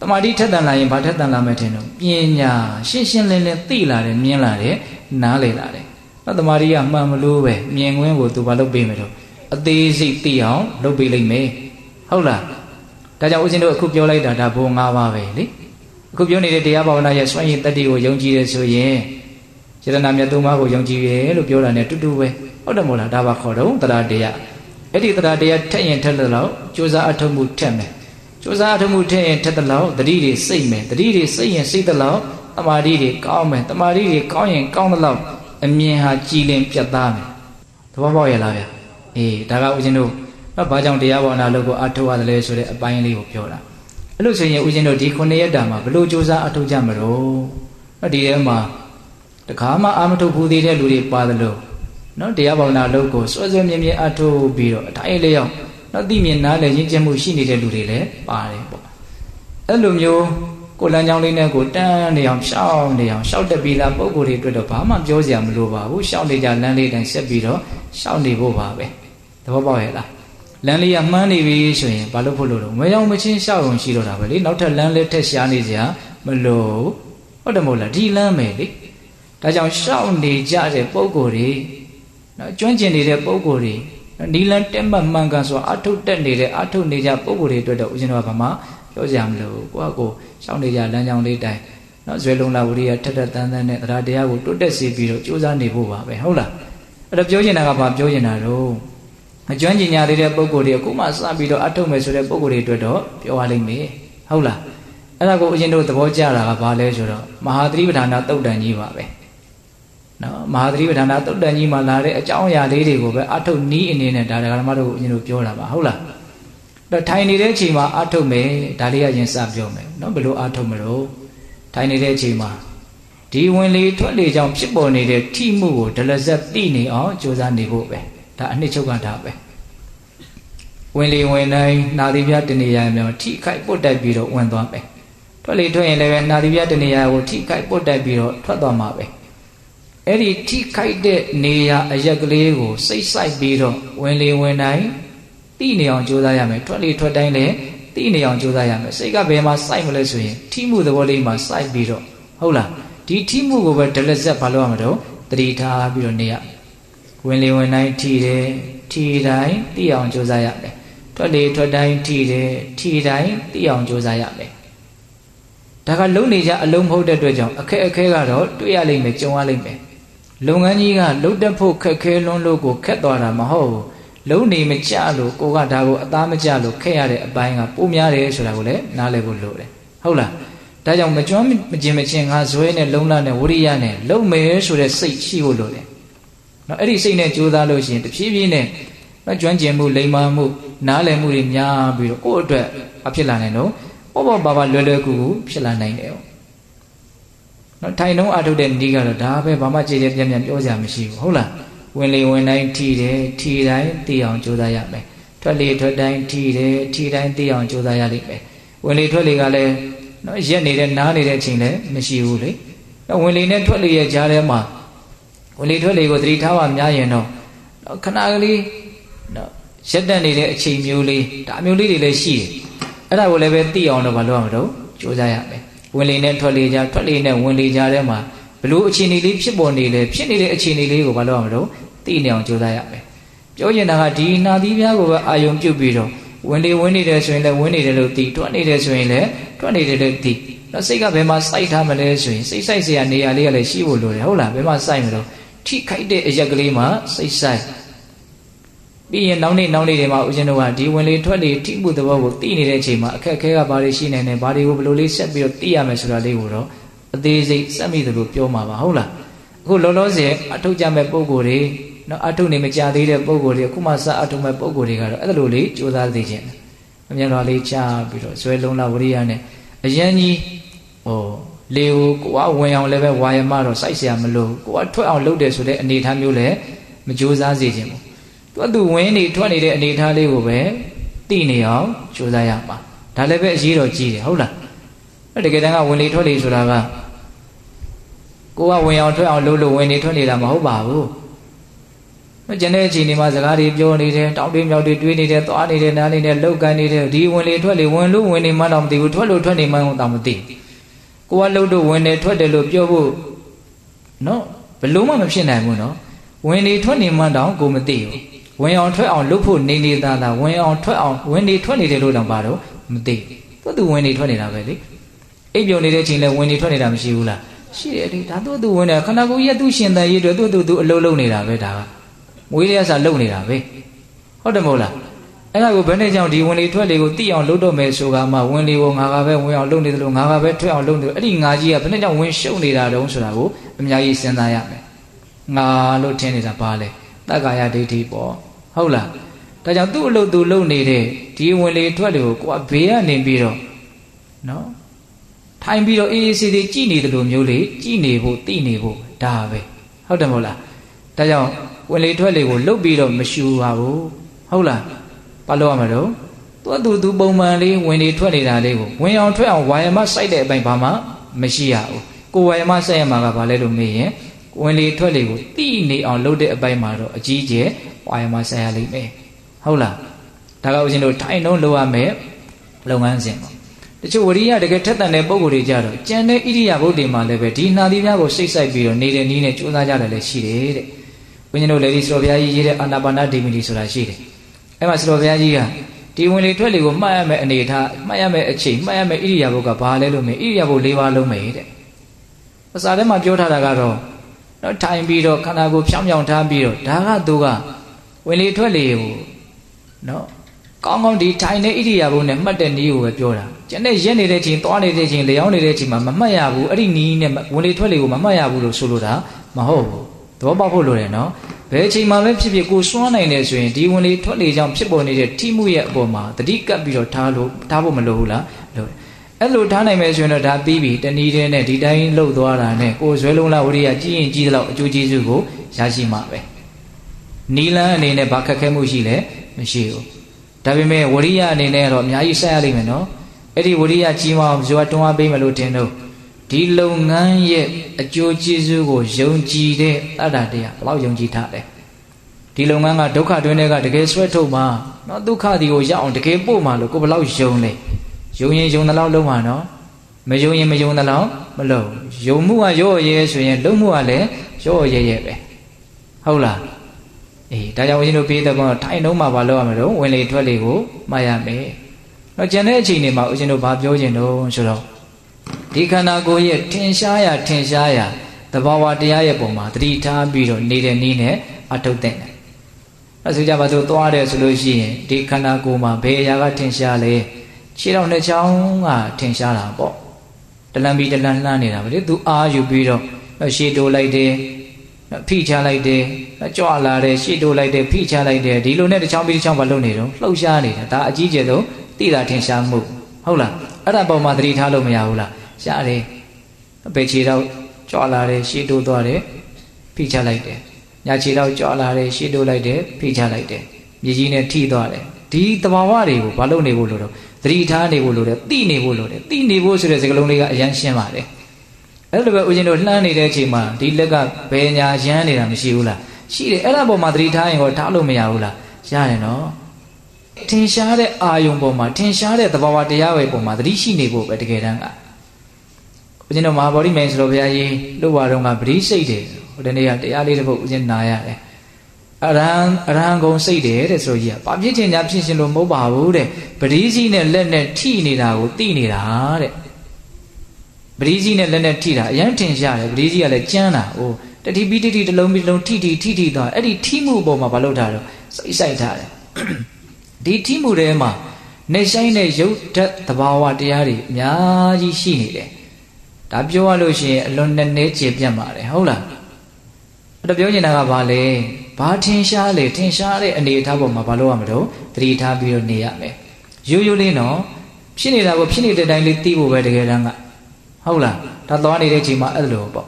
တမာတိထက်တန်လာရင်ဘာထက်တန်လာမယ်ထင်တော့ပညာရှင်းရှင်းလင်းလင်းသိလာတယ်မြင်လာတယ်နားလည်လာတယ်နော်တမာတိကမှန်မလို့ပဲမြင်ကွင်းကိုသူဘာလုပ်ပေးမယ်တော့အသေးစိတ်သိအောင်လုပ်ပေးလိမ့်မယ်ဟုတ်လားဒါကြောင့်ဦးဇင်းတို့အခုပြောလိုက်တာဒါဘုံ၅ပါးပဲလေအခုပြောနေတဲ့တရားဘာဝနာရဲ့စွန့်ရည်တတ္တိကိုယုံကြည်တယ်ဆိုရင်စေတနာမြတ်သုံးပါးကိုယုံကြည်ရဲလို့ပြောတာ ਨੇ တူတူပဲ ဟုတ်တယ်မို့လားဒါပါခေါ်တော့တရားတရားအဲ့ဒီတရားတရားထက်ရင်ထက်လို့ကြိုးစားအထုံးမှုထက်မယ်ကြိုးစားအထုံးမှုထက်ရင်ထက်တော့တတိတွေစိတ်မယ်တတိတွေစိတ်ရင်စိတ်တော့တမာတိတွေကောင်းမယ်တမာတိတွေကောင်းရင်ကောင်းတော့အမြင်ဟာကြည်လင်ပြတ်သားမယ်သဘောပေါက်ရလားဗျအေးဒါကဦးဇင်းတို့တော့ဘာကြောင့်တရားဘောနာလို့ကိုအထောက်ရတယ်လဲဆိုတဲ့အပိုင်းလေးကိုပြောတာအဲ့လို့ဆိုရင်ဦးဇင်းတို့ဒီခုနှစ်ရက်တာမှာဘလို့ကြိုးစားအထောက်ကြမလို့အဲ့ဒီထဲမှာတခါမှအာမထုတ်ဘူးသေးတဲ့လူတွေပါတယ်လို့ နော်တရားဘာဝနာလုပ်ကိုစွဲစွဲမြဲမြဲအထုတ်ပြီးတော့အတိုင်းလျောက်နော်သိမြင်နားလည်းရင့်ကျက်မှုရှိနေတဲ့လူတွေလည်းပါတယ်ပေါ့အဲ့လိုမျိုးကိုလမ်းကြောင်းလေးနဲ့ကိုတန်းနေအောင်ရှောက်နေအောင်ရှောက်တက်ပြီးသားပုံကိုယ်တွေအတွက်တော့ဘာမှပြောစရာမလိုပါဘူးရှောက်နေကြလမ်းလေးတိုင်းဆက်ပြီးတော့ရှောက်နေဖို့ပါပဲသဘောပေါက်ရဲ့လားလမ်းလေးကမှန်းနေပြီဆိုရင်ဘာလို့ဖို့လို့တော့ငွေကြောင်မချင်းရှောက်အောင်ရှိတော့တာပဲလေနောက်ထပ်လမ်းလေးထက်ရှားနေစရာမလိုဟုတ်တယ်မဟုတ်လားဒီလမ်းပဲလေဒါကြောင့်ရှောက်နေကြတဲ့ပုံကိုယ်တွေ နော်ကျွမ်းကျင်နေတဲ့ပုံကိုယ်တွေနီလန်တက်မှတ်မှန်ကန်ဆိုအထုတ်တက်နေတဲ့အထုတ်နေကြပုံကိုယ်တွေအတွက်တော့ဦးဇင်းတော်ကဘာမှပြောကြမလို့ကိုယ့်အကိုရှောက်နေကြလမ်းကြောင်းလေးတိုင်းနော်ဇွဲလုံးလာဝရိယထက်ထက်တန်းတန်းနဲ့တရားတရားကိုတွတ်တက်စေပြီးတော့ကြိုးစားနေဖို့ပါပဲဟုတ်လားအဲ့တော့ပြောချင်တာကဘာပြောချင်တာတော့အကျွမ်းကျင်ညာသေးတဲ့ပုံကိုယ်တွေအခုမှစပြီးတော့အထုတ်မယ်ဆိုတဲ့ပုံကိုယ်တွေအတွက်တော့ပြောရလိမ့်မယ်ဟုတ်လားအဲ့ဒါကိုဦးဇင်းတို့သဘောကျတာကဘာလဲဆိုတော့မဟာသတိပဋ္ဌာနာတုတ်တန်ကြီးပါပဲ နော်မဟာသတိပဋ္ဌာနာတုတ်တန်ကြီးမှာလာတဲ့အကြောင်းအရာလေးတွေကိုပဲအထုတ်နီးအနေနဲ့ဒါဒကာဓမ္မတို့ကိုဦးဇင်းတို့ပြောတာပါဟုတ်လားတော့ထိုင်နေတဲ့အချိန်မှာအထုတ်မယ်ဒါလေးကရင်စပြောမယ်နော်ဘယ်လိုအထုတ်မလို့ထိုင်နေတဲ့အချိန်မှာဒီဝင်လေထွက်လေကြောင့်ဖြစ်ပေါ်နေတဲ့ထိမှုကိုဒလဇက်သိနေအောင်ကြိုးစားနေဖို့ပဲဒါအနှစ်ချုပ်ကဒါပဲဝင်လေဝင်တိုင်းနာသီပြတနေရာမျိုးထိခိုက်ပုတ်တိုက်ပြီးတော့ဝင်သွားမယ်ထွက်လေထွက်ရင်လည်းပဲနာသီပြတနေရာကိုထိခိုက်ပုတ်တိုက်ပြီးတော့ထွက်သွားမှာပဲ အဲ့ဒီထိခိုက်တဲ့နေရာအရက်ကလေးကိုစိတ်ဆိုင်ပြီးတော့ဝင်လေဝင်တိုင်းတိနေအောင်ကြိုးစားရမယ်ထွက်လေထွက်တိုင်းလည်းတိနေအောင်ကြိုးစားရမယ်စိတ်ကဘယ်မှာစိုက်မလဲဆိုရင်ထိမှုသဘောလေးမှာစိုက်ပြီးတော့ဟုတ်လားဒီထိမှုကိုပဲဒလဇက်ဘာလို့ရမလို့တတိထားပြီးတော့နေရဝင်လေဝင်တိုင်းထိတယ်ထိတိုင်းတိအောင်ကြိုးစားရမယ်ထွက်လေထွက်တိုင်းထိတယ်ထိတိုင်းတိအောင်ကြိုးစားရမယ်ဒါကလုံနေကြအလုံးမဟုတ်တဲ့အတွက်ကြောင့်အခက်အခဲကတော့တွေ့ရလိမ့်မယ်ကြုံရလိမ့်မယ် လုပ်ငန်းကြီးကလုံတက်ဖို့ခက်ခဲလွန်းလို့ကိုခက်သွားတာမဟုတ်ဘူးလုံနေမကြလို့ကိုကဒါကိုအသားမကြလို့ခက်ရတဲ့အပိုင်းကပိုများတယ်ဆိုတာကိုလည်းနားလည်ဖို့လိုတယ်ဟုတ်လားဒါကြောင့်မကျွမ်းမကျင်မချင်းငါဇွဲနဲ့လုံလနဲ့ဝိရိယနဲ့လုံမယ်ဆိုတဲ့စိတ်ရှိဖို့လိုတယ်နော်အဲ့ဒီစိတ်နဲ့ကြိုးစားလို့ရှိရင်တဖြည်းဖြည်းနဲ့နော်ကျွမ်းကျင်မှုလိမ္မာမှုနားလည်မှုတွေများပြီးတော့ကိုယ့်အတွက်အဖြစ်လာနိုင်တော့ပေါ့ပေါ့ပါပါလွယ်လွယ်ကူကူဖြစ်လာနိုင်တယ် နော်ထိုင်နှုံးအထုတ်တဲ့ဤကတော့ဒါပဲဘာမှကြည်ကြဲပြန့်ပြန့်ပြောစရာမရှိဘူးဟုတ်လားဝင်လေဝင်တိုင်းထီတယ်ထီတိုင်းသိအောင်ကြိုးစားရမယ်ထွက်လေထွက်တိုင်းထီတယ်ထီတိုင်းသိအောင်ကြိုးစားရလိမ့်မယ်ဝင်လေထွက်လေကလည်းနော်ရက်နေတဲ့နားနေတဲ့အချိန်လည်းမရှိဘူးလေနော်ဝင်လေနဲ့ထွက်လေရဲ့ကြားထဲမှာဝင်လေထွက်လေကိုသတိထားမှများရင်တော့ခဏကလေးနော်ရက်တက်နေတဲ့အချိန်မျိုးလေးဒါမျိုးလေးတွေလည်းရှိတယ်အဲ့ဒါကိုလည်းပဲသိအောင်တော့မလုပ်ရမှာတော့ကြိုးစားရမယ် ဝင်လေနဲ့ထွက်လေကြားထွက်လေနဲ့ဝင်လေကြားထဲမှာဘလို့အခြေအနေလေးဖြစ်ပေါ်နေလဲဖြစ်နေတဲ့အခြေအနေလေးကိုမလုပ်ရမှာတော့သိနေအောင်ကြိုးစားရမယ်ပြောချင်တာကဒီနှာသီးပြားကိုပဲအာယုံပြုတ်ပြီးတော့ဝင်လေဝင်နေတယ်ဆိုရင်လည်းဝင်နေတယ်လို့သိထွက်နေတယ်ဆိုရင်လည်းထွက်နေတယ်လို့သိတော့စိတ်ကဘယ်မှာစိုက်ထားမလဲဆိုရင်စိတ်ဆိုင်စရာနေရာလေးကလည်းရှိဖို့လိုတယ်ဟုတ်လားဘယ်မှာစိုက်မလို့ထိခိုက်တဲ့အရက်ကလေးမှာစိတ်ဆိုင် ပြီးရင်နောက်နေ့နောက်နေ့တွေမှာဦးဇင်းတို့ကဒီဝင်လေထွက်လေထိမှုသဘောကိုသိနေတဲ့အချိန်မှာအခက်အခဲကဘာတွေရှိနေနေဘာတွေကိုဘယ်လိုလေးဆက်ပြီးတော့သိရမယ်ဆိုတာလေးကိုတော့အသေးစိတ်စက်မိသလိုပြောမှာပါဟုတ်လားအခုလောလောဆယ်အထုတ်ကြမဲ့ပုံကိုယ်တွေနော်အထုတ်နေမကြသေးတဲ့ပုံကိုယ်တွေအခုမှစအထုတ်မဲ့ပုံကိုယ်တွေကတော့အဲ့လိုလေးကြိုးစားသိခြင်းအမြန်တော်လေးချပြီးတော့ဇွဲလုံးလာဝရိယနဲ့အရန်ကြီးဟိုလေကိုကိုကဝင်အောင်လည်းပဲဝါယမတော့စိုက်เสียမလို့ကိုကထွက်အောင်လုပ်တယ်ဆိုတဲ့အနေအထားမျိုးလည်းမကြိုးစားစေခြင်းဘူး သူကသူဝင်နေထွက်နေတဲ့အနေအထားလေးကိုပဲသိနေအောင်ကြိုးစားရမှာဒါလည်းပဲအရေးတော်ကြီးတယ်ဟုတ်လားအဲ့တကယ်တမ်းကဝင်လေထွက်လေဆိုတာကကိုကဝင်အောင်ထွက်အောင်လုပ်လို့ဝင်နေထွက်နေတာမဟုတ်ပါဘူးကျန်တဲ့အချိန်ဒီမှာစကားတွေပြောနေတယ်တောင်းတွေးမြောက်တွေတွေးနေတယ်သွားနေတယ်နားနေတယ်လောက်ကန်နေတယ်ဒီဝင်လေထွက်လေဝင်လို့ဝင်နေမှတော့မသိဘူးထွက်လို့ထွက်နေမှတော့မသိကိုကလှုပ်တော့ဝင်နေထွက်တယ်လို့ပြောဖို့နော်ဘလို့မှမဖြစ်နိုင်ဘူးနော်ဝင်နေထွက်နေမှတော့ကိုမသိဘူး ဝင်အောင်ထွက်အောင်လှုပ်ဖို့နေနေသားသားဝင်အောင်ထွက်အောင်ဝင်နေထွက်နေတယ်လို့တော့ပါတော့မသိဘူးသူဝင်နေထွက်နေတာပဲလေအိပ်ပြုံနေတဲ့အချိန်လဲဝင်နေထွက်နေတာမရှိဘူးလားရှိတယ်လေဒါသူ့သူဝင်နေခန္ဓာကိုယ်ကြီးကသူ့ရှင်တန်ရေးတွေသူ့သူသူအလုံးလုံးနေတာပဲဒါကမွေးရဆာလုံနေတာပဲဟုတ်တယ်မဟုတ်လားအဲ့ဒါကိုဘယ်နဲ့ကြောင့်ဒီဝင်လေထွက်လေကိုတိအောင်လုပ်တော့မယ်ဆိုကမှဝင်လေကိုငါကပဲဝင်အောင်လုပ်နေတယ်လို့ငါကပဲထွက်အောင်လုပ်နေတယ်အဲ့ဒီငါကြီးကဘယ်နဲ့ကြောင့်ဝင်ရှုပ်နေတာတုံးဆိုတာကိုအများကြီးစဉ်းစားရမယ်ငါလို့ထင်နေတာပါလေတက္ကာယဒိဋ္ဌိပေါ့ ဟုတ်လားဒါကြောင့်သူ့အလုပ်သူလုပ်နေတဲ့ဒီဝင်လေထွက်လေကိုကိုကဘေးကနေပြီးတော့နော်ထိုင်ပြီးတော့အေးအေးဆေးဆေးကြည်နေတယ်လို့မျိုးလေကြည်နေဖို့တိနေဖို့ဒါပဲဟုတ်တယ်မဟုတ်လားဒါကြောင့်ဝင်လေထွက်လေကိုလှုပ်ပြီးတော့မရှူပါဘူးဟုတ်လားဘဘာလို့ရမလို့သူ့သူသူပုံမှန်လေးဝင်နေထွက်နေတာလေးကိုဝင်အောင်ထွက်အောင်ဝါယမစိုက်တဲ့အပိုင်းဘာမှမရှိရဘူးကိုဝါယမစိုက်ရမှာကဘာလဲလို့မေးရင်ဝင်လေထွက်လေကိုတိနေအောင်လုပ်တဲ့အပိုင်းမှာတော့အကြီးကျယ် ပွားရမှာဆိုင်ရလိမ့်မယ်ဟုတ်လားဒါကဦးဇင်းတို့ထိုင်နှုံးလိုရမယ်လုပ်ငန်းစဉ်ပေါ့တချို့ဝရိယတကယ်ထက်သန်တဲ့ပုံကိုယ်တွေကြတော့ကြံတဲ့ဣရိယာပုတ်တွေမှာလည်းပဲဒီနှာသီးများကိုစိတ်ဆိုင်ပြီးတော့နေတဲ့နည်းနဲ့ကြိုးစားကြတယ်လည်းရှိတယ်တဲ့ဘုန်းကြီးတို့လည်းဒီစတော်ဘုရားကြီးရေးတဲ့အာနာပါနာဒီမီတီဆိုတာရှိတယ်အဲ့မှာစတော်ဘုရားကြီးကဒီဝင်လေထွက်လေကိုမှတ်ရမယ်အနေထားမှတ်ရမယ်အချိန်မှတ်ရမယ်ဣရိယာပုတ်ကဘာလဲလို့မေးဣရိယာပုတ်၄ပါးလုံးမေးတဲ့အစာထဲမှာပြောထားတာကတော့နော်ထိုင်ပြီးတော့ခန္ဓာကိုယ်ဖြောင်းဖြောင်းထားပြီးတော့ဒါကသူက ဝင်လေထွက်လေကိုနော်ကောင်းကောင်းဒီထိုင်တဲ့ဣရိယာပုနဲ့မှတ်တဲ့နည်းကိုပဲပြောတာကျန်တဲ့ရက်နေတဲ့ချိန်သွားနေတဲ့ချိန်လျောင်းနေတဲ့ချိန်မှာမမှတ်ရဘူးအဲ့ဒီနည်းနဲ့ဝင်လေထွက်လေကိုမမှတ်ရဘူးလို့ဆိုလိုတာမဟုတ်ဘူးသဘောပေါက်ဖို့လိုတယ်နော်ဘယ်ချိန်မှပဲဖြစ်ဖြစ်ကိုစွမ်းနိုင်တယ်ဆိုရင်ဒီဝင်လေထွက်လေကြောင့်ဖြစ်ပေါ်နေတဲ့ထိမှုရဲ့အပေါ်မှာတတိကပ်ပြီးတော့ထားလို့ထားဖို့မလိုဘူးလားလိုတယ်အဲ့လိုထားနိုင်မယ်ဆိုရင်တော့ဒါပြီးပြီတဏီတဲ့နဲ့ဒီတိုင်းလှုပ်သွားတာနဲ့ကိုယ်ဇွဲလုံးလားဝရိယကြီးရင်ကြီးသလောက်အကျိုးကျေးဇူးကိုရရှိမှာပဲ နီလန်းအနေနဲ့ဘာခက်ခဲမှုရှိလဲမရှိဘူးဒါပေမဲ့ဝရိယအနေနဲ့တော့အများကြီးဆက်ရလိမ့်မယ်နော်အဲ့ဒီဝရိယကြီးမအောင်ဇောတွန်းအားပေးမလို့တင်တော့ဒီလုပ်ငန်းရဲ့အကျိုးကျေးဇူးကိုယုံကြည်တဲ့တတ္တတရားဘယ်လောက်ယုံကြည်ထားလဲဒီလုပ်ငန်းကဒုက္ခတွင်းတွေကတကယ်ဆွဲထုတ်မှာနော်ဒုက္ခဒီကိုရအောင်တကယ်ပို့မှာလို့ကိုဘယ်လောက်ယုံလဲယုံရင်ယုံတဲ့လောက်လုံးမှာနော်မယုံရင်မယုံတဲ့လောက်မလုံးယုံမှုကရော့ရဲဆိုရင်လုံးမှုကလည်းရော့ရဲရဲပဲဟုတ်လား အေးဒါကြောင့်ဦးဇင်းတို့ပြေးတဲ့ကောင်ထိုင်တော့မှဘာလုပ်ရမလို့ဝင်လေထွက်လေကိုမှတ်ရမယ်။တော့ကျန်တဲ့အချိန်တွေမှာဦးဇင်းတို့ဘာပြောခြင်းတော့ဆိုတော့ဒီခန္ဓာကိုယ်ရဲ့ထင်ရှားရာထင်ရှားရာသဘာဝတရားရဲ့ပုံမှာတတိထားပြီးတော့နေတဲ့နည်းနဲ့အထုတ်တဲ့တယ်။အဲဆိုကြပါစို့သွားတယ်ဆိုလို့ရှိရင်ဒီခန္ဓာကိုယ်မှာဘယ်အရာကထင်ရှားလဲခြေတော်နှစ်ချောင်းကထင်ရှားတာပေါ့။တလံပြီးတလံလှမ်းနေတာပဲလေသူအာယူပြီးတော့ရှေ့တိုးလိုက်တယ် ဖိချလိုက်တယ်ကြွလာတယ်ရှေ့တိုးလိုက်တယ်ဖိချလိုက်တယ်ဒီလိုနဲ့တစ်ချောင်းပြီးတစ်ချောင်းမလုပ်နေတော့လှုပ်ရှားနေတာဒါအကြီးကျယ်ဆုံးသိတာထင်ရှားမှုဟုတ်လားအဲ့ဒါပုံမှာသတိထားလို့မရဘူးလားရှားတယ်ဘယ်ခြေတော့ကြွလာတယ်ရှေ့တိုးသွားတယ်ဖိချလိုက်တယ်ညာခြေတော့ကြွလာတယ်ရှေ့တိုးလိုက်တယ်ဖိချလိုက်တယ်မြေကြီးနဲ့ထိသွားတယ်ဒီတဘာဝတွေကိုဘာလုပ်နေဖို့လို့တော့သတိထားနေဖို့လို့တယ်သိနေဖို့လို့တယ်သိနေဖို့ဆိုတဲ့စကားလုံးလေးကအရန်ရှင်းပါတယ် အဲ့လိုပဲဦးဇင်းတို့လှမ်းနေတဲ့အချိန်မှာဒီလက်ကဘယ်ညာရမ်းနေတာမရှိဘူးလားရှိတယ်အဲ့ဒါပေါ်မှာသတိထားရင်တော့ထားလို့မရဘူးလားရတယ်နော်ထင်ရှားတဲ့အာယုံပေါ်မှာထင်ရှားတဲ့သဘာဝတရားဝယ်ပေါ်မှာသတိရှိနေဖို့ပဲတကယ်တမ်းကဦးဇင်းတို့မဟာဗောဓိမြိုင်ဆိုလို့ဘုရားကြီးလို့ပါတော့ကပရိစိတ်တယ်ဟိုတနေ့ကတရားလေးတစ်ပုဒ်ဦးဇင်းနာရတယ်အရဟံအရဟံကုံစိတ်တယ်တဲ့ဆိုကြီးကဘာဖြစ်ချင်ညာဖြစ်ရှင်လို့မဟုတ်ပါဘူးတဲ့ပရိစီနဲ့လက်နဲ့ထိနေတာကိုသိနေတာတဲ့ ပရိကြီးနဲ့လက်နဲ့ထိတာအရန်ထင်ရှားတယ်ပရိကြီးကလည်းကြမ်းတာဟိုတတိပိတိတိတစ်လုံးပြီးတစ်လုံးထိထိထိထိသွားအဲ့ဒီထိမှုအပေါ်မှာမလုပ်တာတော့စိတ်ဆိုင်ထားတယ်ဒီထိမှုထဲမှာနေဆိုင်တဲ့ရုပ်ဓာတ်သဘာဝတရားတွေအများကြီးရှိနေတယ်ဒါပြောရလို့ရှိရင်အလွန်နဲ့နေကျေပြတ်ပါတယ်ဟုတ်လားအဲ့တော့ပြောချင်တာကဘာလဲဘာထင်ရှားလေထင်ရှားတဲ့အနေအထားပေါ်မှာဘာလို့ရမလို့သတိထားပြီးတော့နေရမယ်ရိုးရိုးလေးနော်ဖြစ်နေတာကိုဖြစ်နေတဲ့တိုင်းလေးသိဖို့ပဲတကယ်တမ်းက ဟုတ်လားဒါသွားနေတဲ့ချိန်မှာအဲ့လိုပေါ့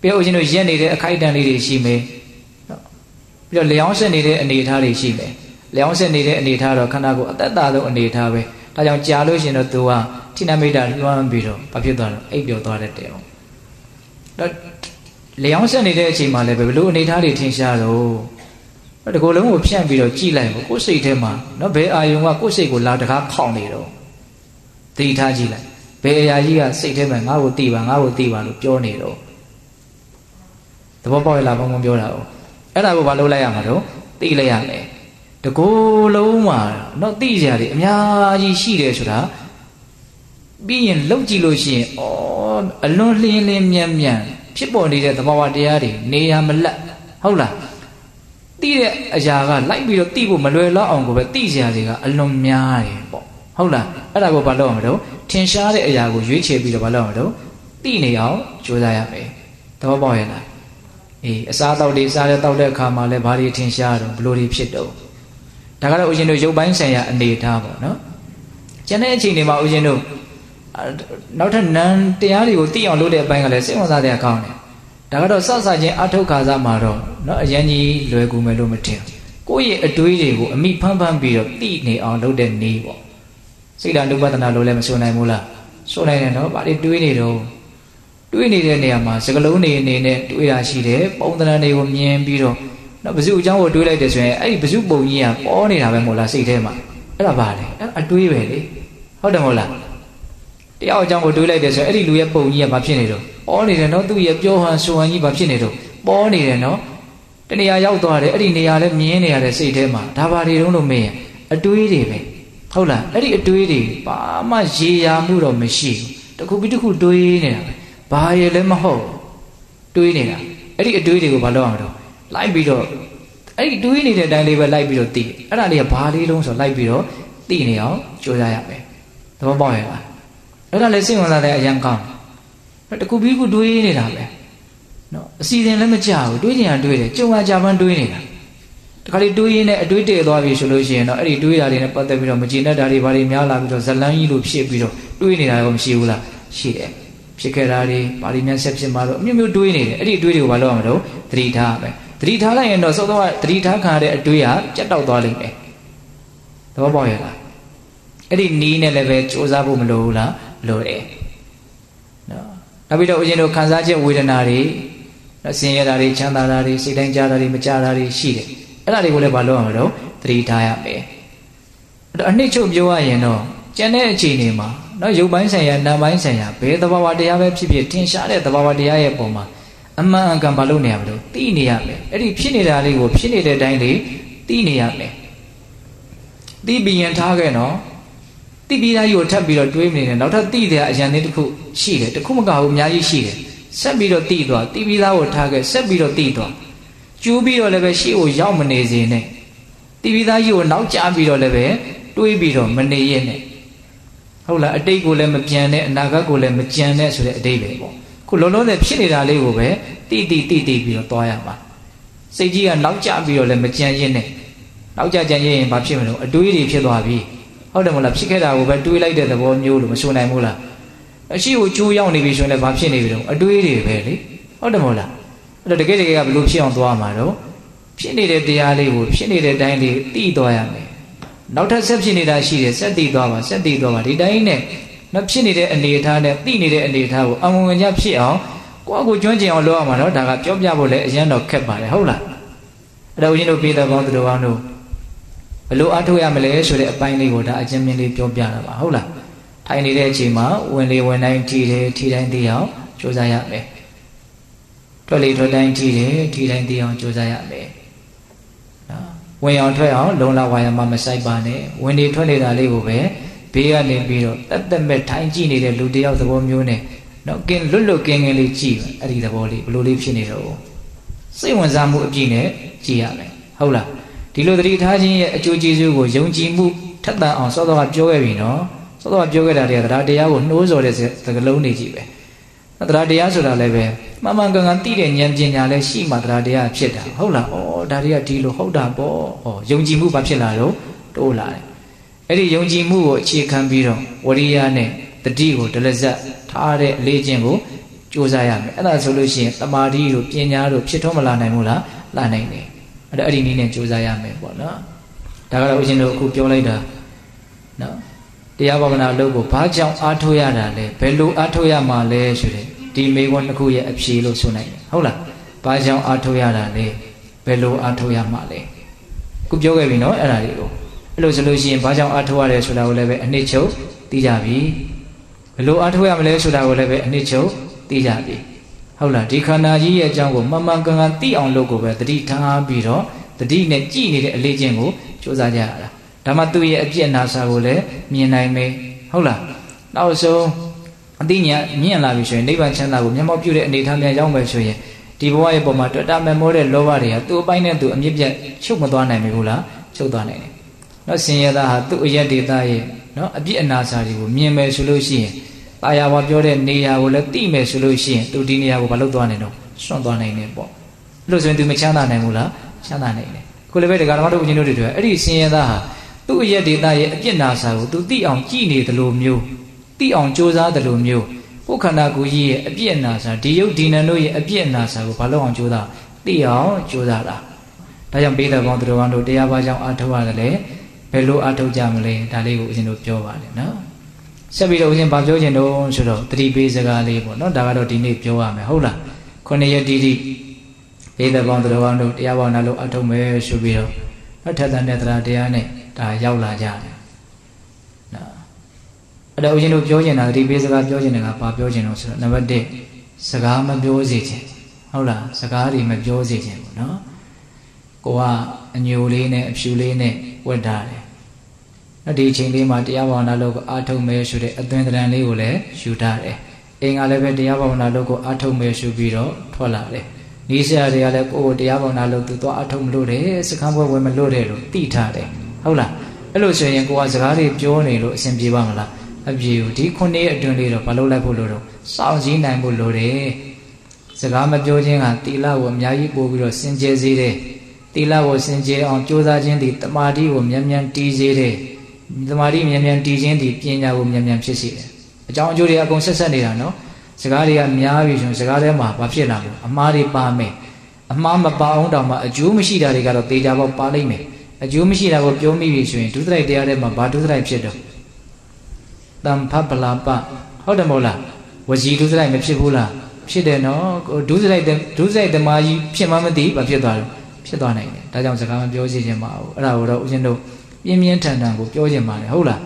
ပြောဦးချင်းတို့ရက်နေတဲ့အခိုက်အတန့်လေးတွေရှိမယ်ပြီးတော့လျောင်းဆက်နေတဲ့အနေအထားတွေရှိမယ်လျောင်းဆက်နေတဲ့အနေအထားတော့ခန္ဓာကိုယ်အသက်တာဆုံးအနေအထားပဲဒါကြောင့်ကြာလို့ရှိရင်တော့သူကထိနမိတ်တာလွှမ်းပြီးတော့ဘာဖြစ်သွားတော့အိပ်ပျော်သွားတဲ့တဲ့အောင်တော့လျောင်းဆက်နေတဲ့အချိန်မှာလည်းဘယ်လိုအနေအထားတွေထင်ရှားတော့ဒီကိုယ်လုံးကိုဖြန့်ပြီးတော့ကြည်လိုက်ကိုယ်စိတ်ထဲမှာနော်ဘယ်အာယုံကကိုယ်စိတ်ကိုလာတကားခေါင်နေတော့သတိထားကြည့်လိုက် ဘယ်အရာကြီးကစိတ်ထဲမှာငါ့ကိုသိပါငါ့ကိုသိပါလို့ပြောနေတော့သဘောပေါက်ရလားဘုံဘုံပြောတာ哦အဲ့ဒါကိုဘာလုပ်လိုက်ရမှာတော့သိလိုက်ရမယ်တကိုယ်လုံးမှာတော့သိကြတယ်အများကြီးရှိတယ်ဆိုတာပြီးရင်လှုပ်ကြည့်လို့ရှိရင်ဩအလွန်လျင်းလင်းမြန်မြန်ဖြစ်ပေါ်နေတဲ့သဘာဝတရားတွေနေရာမလတ်ဟုတ်လားသိတဲ့အရာကလိုက်ပြီးတော့သိဖို့မလွယ်တော့အောင်ကိုပဲသိစရာတွေကအလွန်များတယ်ပေါ့ဟုတ်လားအဲ့ဒါကိုဘာလုပ်ရမလို့ ထင်ရှားတဲ့အရာကိုရွေးချယ်ပြီးတော့ဘာလုပ်ရမလို့သိနေအောင်ကြိုးစားရမယ်သဘောပေါက်ရဲ့လားအေးအစားတောက်တွေစားတဲ့တောက်တဲ့အခါမှာလည်းဘာတွေထင်ရှားတော့ဘလို့တွေဖြစ်တော့ဒါကတော့ဦးဇင်းတို့ရုပ်ပိုင်းဆိုင်ရာအနေထားပေါ့နော်ကျန်တဲ့အချိန်တွေမှာဦးဇင်းတို့နောက်ထပ်နံတရားတွေကိုသိအောင်လုပ်တဲ့အပိုင်းကလည်းစိတ်ဝင်စားတဲ့အကောင်းတယ်ဒါကတော့စစချင်းအထုတ်ခါစားမှာတော့เนาะအရင်ကြီးလွယ်ကူမယ်လို့မထင် ကိုယ့်ရဲ့အတွေးတွေကိုအမိဖမ်းဖမ်းပြီးတော့သိနေအောင်လုပ်တဲ့နည်းပေါ့ စိတ်ဓာတ်နုပဒနာလို့လည်းမဆိုနိုင်ဘူးလားဆိုနိုင်တယ်နော်ဗာလေတွေးနေတော့တွေးနေတဲ့နေရာမှာစကလုံးနေအနေနဲ့တွေးတာရှိတယ်ပုံသဏ္ဍာန်တွေကိုမြင်ပြီးတော့နော်ဘဇုအကြောင်းကိုတွေးလိုက်တယ်ဆိုရင်အဲ့ဒီဘဇုပုံကြီးကပေါ်နေတာပဲမို့လားစိတ်ထဲမှာအဲ့ဒါပါလေအဲ့အတွေးပဲလေဟုတ်တယ်မို့လားတယောက်အကြောင်းကိုတွေးလိုက်တယ်ဆိုရင်အဲ့ဒီလူရဲ့ပုံကြီးကဘာဖြစ်နေတော့ပေါ်နေတယ်နော်သူ့ရဲ့ပြောဟန်ဆိုဟန်ကြီးဘာဖြစ်နေတော့ပေါ်နေတယ်နော်တနေရာရောက်သွားတယ်အဲ့ဒီနေရာလည်းမြင်နေရတဲ့စိတ်ထဲမှာဒါပါတွေတုံးလို့မေးရင်အတွေးတွေပဲ ဟုတ်လားအဲ့ဒီအတွေးတွေဘာမှရေရာမှုတော့မရှိဘူးတခုပြီးတခုတွေးနေတာပဲဘာရလည်းမဟုတ်တွေးနေတာအဲ့ဒီအတွေးတွေကိုဘာလုပ်အောင်တော့လိုက်ပြီးတော့အဲ့ဒီတွေးနေတဲ့အတိုင်းလေးပဲလိုက်ပြီးတော့သိအဲ့ဒါလေးကဘာလေးလုံးဆိုလိုက်ပြီးတော့သိနေအောင်ကြိုးစားရမယ်သဘောပေါက်ရဲ့လားအဲ့ဒါလည်းစိတ်ဝင်စားတဲ့အရန်ကောင်းတယ်တခုပြီးခုတွေးနေတာပဲနော်အစီအစဉ်လည်းမကြဘူးတွေးချင်တာတွေးတယ်ကြုံရကြပန်းတွေးနေတာတ ခါလေးတွေးရင်းနဲ့အတွေးတည့်သွားပြီဆိုလို့ရှိရင်တော့အဲ့ဒီတွေးတာတွေနဲ့ပတ်သက်ပြီးတော့မကျေနပ်တာတွေဘာတွေများလာပြီးတော့ဇလန်းကြီးလိုဖြစ်ပြီးတော့တွေးနေတာရောမရှိဘူးလားရှိတယ်ဖြစ်ခဲ့တာတွေဘာတွေများဆက်ဖြစ်မှာတော့အမျိုးမျိုးတွေးနေတယ်အဲ့ဒီအတွေးတွေကိုဘာလုပ်ရမလို့သတိထားပဲသတိထားလိုက်ရင်တော့စောစောကသတိထားခံရတဲ့အတွေးဟာပြတ်တောက်သွားလိမ့်မယ်သဘောပေါက်ရဲ့လားအဲ့ဒီနီးနဲ့လည်းပဲစူးစမ်းဖို့မလိုဘူးလားလိုတယ်နော်နောက်ပြီးတော့ဦးဇင်းတို့ခံစားချက်ဝေဒနာတွေနော်ဆင်းရဲတာတွေချမ်းသာတာတွေစိတ်တိုင်းကြတာတွေမကြတာတွေရှိတယ် အဲ့ဒါတွေကိုလည်းမလုပ်ရမှာတော့သတိထားရမယ်အဲ့တော့အနှစ်ချုပ်ပြောရရင်တော့ကျန်တဲ့အခြေအနေမှာနော်ရုပ်ပိုင်းဆိုင်ရာနာမ်ပိုင်းဆိုင်ရာဘယ်သဘာဝတရားပဲဖြစ်ဖြစ်ထင်ရှားတဲ့သဘာဝတရားရဲ့ပုံမှာအမှန်အကန်မလုပ်နေရမလို့သိနေရမယ်အဲ့ဒီဖြစ်နေတာလေးကိုဖြစ်နေတဲ့အတိုင်းလေးသိနေရမယ်သိပြီးရင်ထားခဲ့နော်သိပြီးသားကြီးကိုထပ်ပြီးတော့တွေးနေတယ်နောက်ထပ်သိတဲ့အရန်လေးတစ်ခုရှိတယ်တစ်ခုမကဘူးအများကြီးရှိတယ်ဆက်ပြီးတော့သိသွားသိပြီးသားကိုထားခဲ့ဆက်ပြီးတော့သိသွား ကျိုးပြီးတော့လည်းပဲရှေ့ကိုရောက်မနေစေနဲ့သိပြီးသားကြီးကိုနောက်ကျပြီးတော့လည်းပဲတွေးပြီးတော့မနေရနဲ့ဟုတ်လားအတိတ်ကိုလည်းမပြန်နဲ့အနာဂတ်ကိုလည်းမကြံနဲ့ဆိုတဲ့အတိတ်ပဲပေါ့ခုလုံးလုံးနဲ့ဖြစ်နေတာလေးကိုပဲတိတိတိတိပြီးတော့သွားရမှာစိတ်ကြီးကနောက်ကျပြီးတော့လည်းမကြံရင်နဲ့နောက်ကျကြံရင်ဘာဖြစ်မလို့အတွေးတွေဖြစ်သွားပြီဟုတ်တယ်မလားဖြစ်ခဲ့တာကိုပဲတွေးလိုက်တဲ့သဘောမျိုးလို့မဆိုနိုင်ဘူးလားအရှိကိုကျိုးရောက်နေပြီဆိုရင်လည်းဘာဖြစ်နေပြီတော့အတွေးတွေပဲလေဟုတ်တယ်မဟုတ်လားအဲ့ တော့တကယ်တကယ်ကဘယ်လိုဖြစ်အောင်သွားမှာတော့ဖြစ်နေတဲ့တရားလေးကိုဖြစ်နေတဲ့အတိုင်းလေးသိသွားရမယ်နောက်ထပ်ဆက်ဖြစ်နေတာရှိတယ်ဆက်သိသွားပါဆက်သိသွားပါဒီတိုင်းနဲ့နော်ဖြစ်နေတဲ့အနေအထားနဲ့သိနေတဲ့အနေအထားကိုအမှန်ဝင်ကြဖြစ်အောင်ကိုယ့်အကိုကျွမ်းကျင်အောင်လုပ်ရမှာတော့ဒါကပြောပြဖို့လည်းအရင်တော့ခက်ပါတယ်ဟုတ်လားအဲ့တော့ဦးဇင်းတို့ပြည်တော်ကောင်းသူတော်ကောင်းတို့ဘလို့အားထုတ်ရမလဲဆိုတဲ့အပိုင်းလေးကိုဒါအချင်းမြင်လေးပြောပြတာပါဟုတ်လားထိုင်နေတဲ့အချိန်မှာဝင်လေဝင်တိုင်းထီတယ်ထီတိုင်းသိအောင်ကြိုးစားရမယ် ထွက်လေထွက်တိုင်းထီတယ်ထီတိုင်းသိအောင်ကြိုးစားရမယ်နော်ဝင်အောင်ထွက်အောင်လုံလဝါယမမဆိုင်ပါနဲ့ဝင်နေထွက်နေတာလေးကိုပဲဘေးကနေပြီးတော့တက်တက်မဲ့ထိုင်ကြည့်နေတဲ့လူတယောက်သဘောမျိုးနဲ့နော်ကင်လွတ်လွတ်ကင်းကင်းလေးကြည့်အဲ့ဒီသဘောလေးဘလို့လေးဖြစ်နေတော့စိတ်ဝင်စားမှုအပြည့်နဲ့ကြည့်ရမယ်ဟုတ်လားဒီလိုသတိထားခြင်းရဲ့အကျိုးကျေးဇူးကိုယုံကြည်မှုထက်သန်အောင်စောစောကပြောခဲ့ပြီနော်စောစောကပြောခဲ့တာတွေကတရားတရားကိုနှိုးဆော်တဲ့စကားလုံးတွေကြီးပဲ တရားတရားဆိုတာလည်းပဲမှန်မှန်ကန်ကန်သိတဲ့ဉာဏ်ပညာလည်းရှိမှတရားတရားဖြစ်တာဟုတ်လားဩဒါတွေကဒီလိုဟုတ်တာပေါ့ဩယုံကြည်မှုဘာဖြစ်လာတော့တိုးလာတယ်အဲ့ဒီယုံကြည်မှုကိုအခြေခံပြီးတော့ဝရိယနဲ့တတိကိုဒလဇတ်ထားတဲ့အလေးချင်းကိုကြိုးစားရမယ်အဲ့ဒါဆိုလို့ရှိရင်တမာတိတို့ပညာတို့ဖြစ်ထွန်းမလာနိုင်ဘူးလားလာနိုင်တယ်အဲ့ဒါအဲ့ဒီနည်းနဲ့ကြိုးစားရမယ်ပေါ့နော်ဒါကတော့ဦးဇင်းတို့အခုပြောလိုက်တာနော် တရားဘာဝနာလုပ်ဖို့ဘာကြောင့်အားထုတ်ရတာလဲဘယ်လိုအားထုတ်ရမှာလဲဆိုတဲ့ဒီမေခွန်းတစ်ခုရဲ့အဖြေလို့ဆိုနိုင်တယ်ဟုတ်လားဘာကြောင့်အားထုတ်ရတာလဲဘယ်လိုအားထုတ်ရမှာလဲခုပြောခဲ့ပြီနော်အဲ့ဒါလေးကိုအဲ့လိုဆိုလို့ရှိရင်ဘာကြောင့်အားထုတ်ရတယ်ဆိုတာကိုလည်းပဲအနှစ်ချုပ်သိကြပြီဘယ်လိုအားထုတ်ရမလဲဆိုတာကိုလည်းပဲအနှစ်ချုပ်သိကြပြီဟုတ်လားဒီခန္ဓာကြီးရဲ့အကြောင်းကိုမှန်မှန်ကန်ကန်သိအောင်လုပ်ကိုပဲတတိထားပြီးတော့တတိနဲ့ကြည်နေတဲ့အလေးချင်းကိုစူးစမ်းကြရတာ ဒါမှသူ့ရဲ့အပြည့်အနာစာကိုလည်းမြင်နိုင်မယ်ဟုတ်လားနောက်ဆုံးအသိဉာဏ်မြင့်လာပြီဆိုရင်နိဗ္ဗာန်ချမ်းသာကိုမျက်မှောက်ပြုတဲ့အနေထားများရောက်မယ်ဆိုရင်ဒီဘဝရဲ့ပုံမှာတွေ့တာမမောတဲ့လောဘတွေကသူ့အပိုင်းနဲ့သူအမြင့်ပြတ်ချုပ်မသွားနိုင်ဘူးလားချုပ်သွားနိုင်တယ်။နော်ဆင်ရသားဟာသူ့အရက်ဒေသရဲ့နော်အပြည့်အနာစာတွေကိုမြင်မယ်ဆိုလို့ရှိရင်တာယာဝါပြောတဲ့နေရာကိုလည်းသိမယ်ဆိုလို့ရှိရင်သူဒီနေရာကိုမလုပ်သွားနိုင်တော့စွန့်သွားနိုင်တယ်ပေါ့။အဲ့လိုဆိုရင်သူမချမ်းသာနိုင်ဘူးလားချမ်းသာနိုင်တယ်။ခုလည်းပဲဒကာတော်တို့ဦးဇင်းတို့တွေတွေ့အဲ့ဒီဆင်ရသားဟာ သူ့အရက်ဒေသရဲ့အပြစ်နာစာကိုသူသိအောင်ကြည်နေတယ်လို့မျိုးသိအောင်ကြိုးစားတယ်လို့မျိုးကိုယ်ခန္ဓာကိုယ်ကြီးရဲ့အပြစ်နာစာဒီယုတ်ဒီနံတို့ရဲ့အပြစ်နာစာကိုဘာလို့အောင်ကြိုးစားသိအောင်ကြိုးစားတာဒါကြောင့်ပိဿဘောင်းသူတော်ကောင်းတို့တရားဘာကြောင့်အာထုတ်ရတယ်လဲဘယ်လိုအာထုတ်ကြမလဲဒါလေးကိုဦးဇင်းတို့ပြောပါတယ်နော်ဆက်ပြီးတော့ဦးဇင်းဗာပြောခြင်းတော့ဆိုတော့တတိပေးစကားလေးပေါ့နော်ဒါကတော့ဒီနေ့ပြောရမယ်ဟုတ်လားခုနှစ်ရက်တိတိပိဿဘောင်းသူတော်ကောင်းတို့တရားဘာနာလို့အာထုတ်မယ်ဆိုပြီးတော့နော်ထက်တဲ့တရားတရားနဲ့ ဒါရောက်လာကြတယ်နော်အဲ့တော့ဦးဇင်းတို့ပြောချင်တာတတိပေးစကားပြောချင်တယ်ကဘာပြောချင်တော့ဆိုတော့နံပါတ်1စကားမပြောစေချင်ဟုတ်လားစကားတွေမပြောစေချင်ဘူးနော်ကိုကအညိုလေးနဲ့အဖြူလေးနဲ့ဝတ်ထားတယ်။အဲ့ဒီအချိန်လေးမှာတရားဘာဝနာလုပ်ကိုအာထုတ်မဲဆိုတဲ့အသွင်သဏ္ဍာန်လေးကိုလည်းယူထားတယ်။အိမ်ကလည်းပဲတရားဘာဝနာလုပ်ကိုအာထုတ်မဲရှုပြီးတော့ထွက်လာတယ်။နီးစရာတွေကလည်းကိုယ်တရားဘာဝနာလုပ်သူသွားအာထုတ်မလို့တယ်စခန်းပွဲဝင်မလို့တယ်လို့သိထားတယ်။ ဟုတ်လား။အဲ့လိုဆိုရင်ကိုကစကားတွေပြောနေလို့အဆင်ပြေပါမလား။အပြေဘူးဒီခုနှစ်အတွင်းလေးတော့မလုပ်လိုက်ဖို့လို့တော့စောင့်စည်းနိုင်ဖို့လိုတယ်။စကားမပြောခြင်းကတီလာကိုအများကြီးပို့ပြီးတော့စင်ကြယ်စေတယ်။သီလကိုစင်ကြယ်အောင်ကြိုးစားခြင်းသည်တမာတိကိုမြန်မြန်တည်စေတယ်တမာတိမြန်မြန်တည်ခြင်းသည်ပညာကိုမြန်မြန်ဖြစ်စေတယ်အကြောင်းအကျိုးတွေအကုန်ဆက်ဆက်နေတာနော်စကားတွေကများပြီဆိုရင်စကားထဲမှာဘာဖြစ်လာလဲအမှားတွေပါမယ်အမှားမပါအောင်တောင်မှအကျိုးမရှိတာတွေကတော့တေချာပေါက်ပါလိမ့်မယ် အကျိုးမရှိတာကိုပြောမိပြီဆိုရင်ဒုသရိုက်တရားထဲမှာဘာဒုသရိုက်ဖြစ်တော့တံဖပလာပဟုတ်တယ်မဟုတ်လားဝစီဒုစရိုက်မဖြစ်ဘူးလားဖြစ်တယ်နော်ဒုစရိုက်ဒုစရိုက်သမားကြီးဖြစ်မှမသိဘာဖြစ်သွားလဲဖြစ်သွားနိုင်တယ်ဒါကြောင့်စကားမပြောစီခြင်းပါဘူးအဲ့ဒါကိုတော့ဦးဇင်းတို့ပြင်းပြင်းထန်ထန်ကိုပြောခြင်းပါတယ်ဟုတ်လား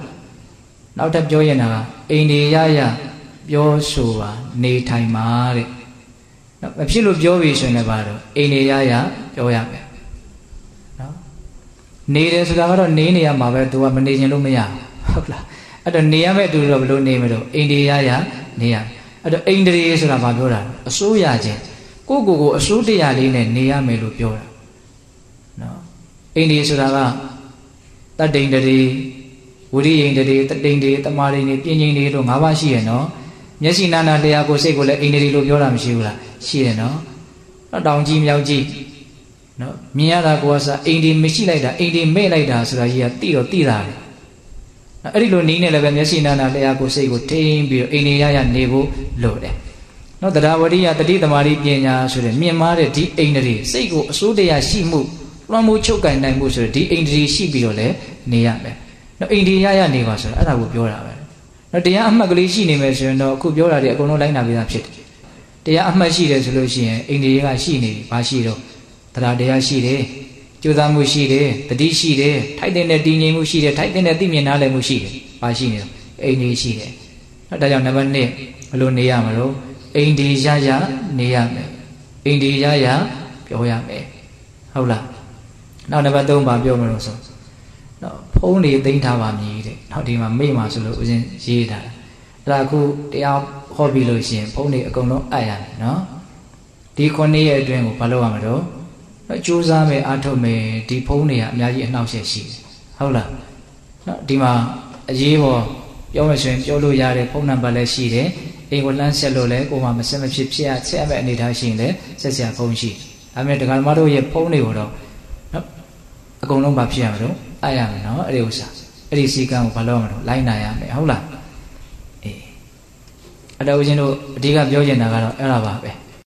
နောက်ထပ်ပြောရင်ကအိန္ဒိယရပြောဆိုပါနေထိုင်ပါတဲ့နော်မဖြစ်လို့ပြောပြီဆိုရင်လည်းပါတော့အိန္ဒိယရပြောရမယ်နော် နေတယ်ဆိုတာကတော့နေနေရမှာပဲသူကမနေခြင်းလို့မရဟုတ်လားအဲ့တော့နေရမယ့်သူတော့ဘယ်လိုနေမလို့အိန္ဒိယရနေရအဲ့တော့အိန္ဒြေဆိုတာဘာပြောတာအစိုးရခြင်းကိုကိုကိုအစိုးတရားလေးနဲ့နေရမယ်လို့ပြောတာနော်အိန္ဒိဆိုတာကတတ္တိန်တရေဝိရိယိန်တရေတတိန်တရေတမာရိန်တွေပြင်းချင်းတွေလို့၅ပါးရှိရနော်မျက်စိနာနာလျာကိုစိတ်ကိုလည်းအိန္ဒိလို့ပြောတာမရှိဘူးလားရှိတယ်နော်တော့တောင်ကြီးမြောက်ကြီး နော်မြင်ရတာကိုကစားအိန္ဒိမရှိလိုက်တာအိန္ဒိမဲ့လိုက်တာဆိုတာကြီးကတိတော့တိတာလေအဲ့ဒီလိုနီးနေလည်းပဲမျက်စိနာနာလျာကိုစိတ်ကိုထိမ့်ပြီးတော့အိန္ဒိရရနေဖို့လိုတယ်နော်တရားဝရိယတတိသမารိပညာဆိုတဲ့မြင်မာတဲ့ဒီအိန္ဒိစိတ်ကိုအစိုးတရားရှိမှုလွှမ်းမိုးချုပ်ကင်နိုင်မှုဆိုတော့ဒီအိန္ဒြေရှိပြီးတော့လည်းနေရမယ်။နော်အိန္ဒြေရရနေပါဆိုတော့အဲ့ဒါကိုပြောတာပဲ။နော်တရားအမှတ်ကလေးရှိနေမယ်ဆိုရင်တော့အခုပြောတာတွေအကုန်လုံးလိုက်နာပြီးသားဖြစ်တယ်။တရားအမှတ်ရှိတယ်ဆိုလို့ရှိရင်အိန္ဒြေကရှိနေပြီ။ဘာရှိတော့ တရားတရားရှိတယ်။ကြိုးစားမှုရှိတယ်။တတိရှိတယ်။ထိုက်တဲ့တည်ငြိမ်မှုရှိတယ်။ထိုက်တဲ့သိမြင်နားလည်မှုရှိတယ်။ဘာရှိနေတော့အိန္ဒြေရှိတယ်။နော်ဒါကြောင့်နံပါတ်1ဘယ်လိုနေရမလို့အိန္ဒြေရရနေရမယ်။အိန္ဒြေရရပြောရမယ်။ဟုတ်လားနောက်နံပါတ်3ပါပြောမလို့ဆိုနော်ဖုံးတွေသိမ့်ထားပါမည်တဲ့နောက်ဒီမှာမိမှာဆိုလို့ဦးဇင်းရေးထားတာအဲ့ဒါအခုတရားဟောပြီးလို့ရှိရင်ဖုံးတွေအကုန်လုံးအပ်ရမယ်နော်ဒီခုနှစ်ရက်အတွင်းကိုဘာလုပ်ရမလို့ နော်ကြိုးစားမယ်အားထုတ်မယ်ဒီဖုံးတွေကအများကြီးအနှောက်အယှက်ရှိတယ်ဟုတ်လားနော်ဒီမှာအရေးပေါ်ပြောမယ်ဆိုရင်ပြောလို့ရတဲ့ဖုန်းနံပါတ်လည်းရှိတယ်အိမ်ကိုလှမ်းဆက်လို့လည်းကိုယ်မှမဆက်မဖြစ်ဖြစ်ရဆက်ရမယ့်အနေအထားရှိရင်လည်းဆက်ဆက်ဖုန်းရှိဒါပေမဲ့ဒကာမတို့ရဲ့ဖုန်းတွေကိုတော့အကုန်လုံးဘာဖြစ်ရမလို့အပ်ရမယ်နော်အဲ့ဒီဥစ္စာအဲ့ဒီစီကံကိုဘာလုပ်မလို့လိုက်နာရမယ်ဟုတ်လားအေးအဲ့တော့ဦးဇင်းတို့အဓိကပြောချင်တာကတော့အဲ့ဒါပါပဲ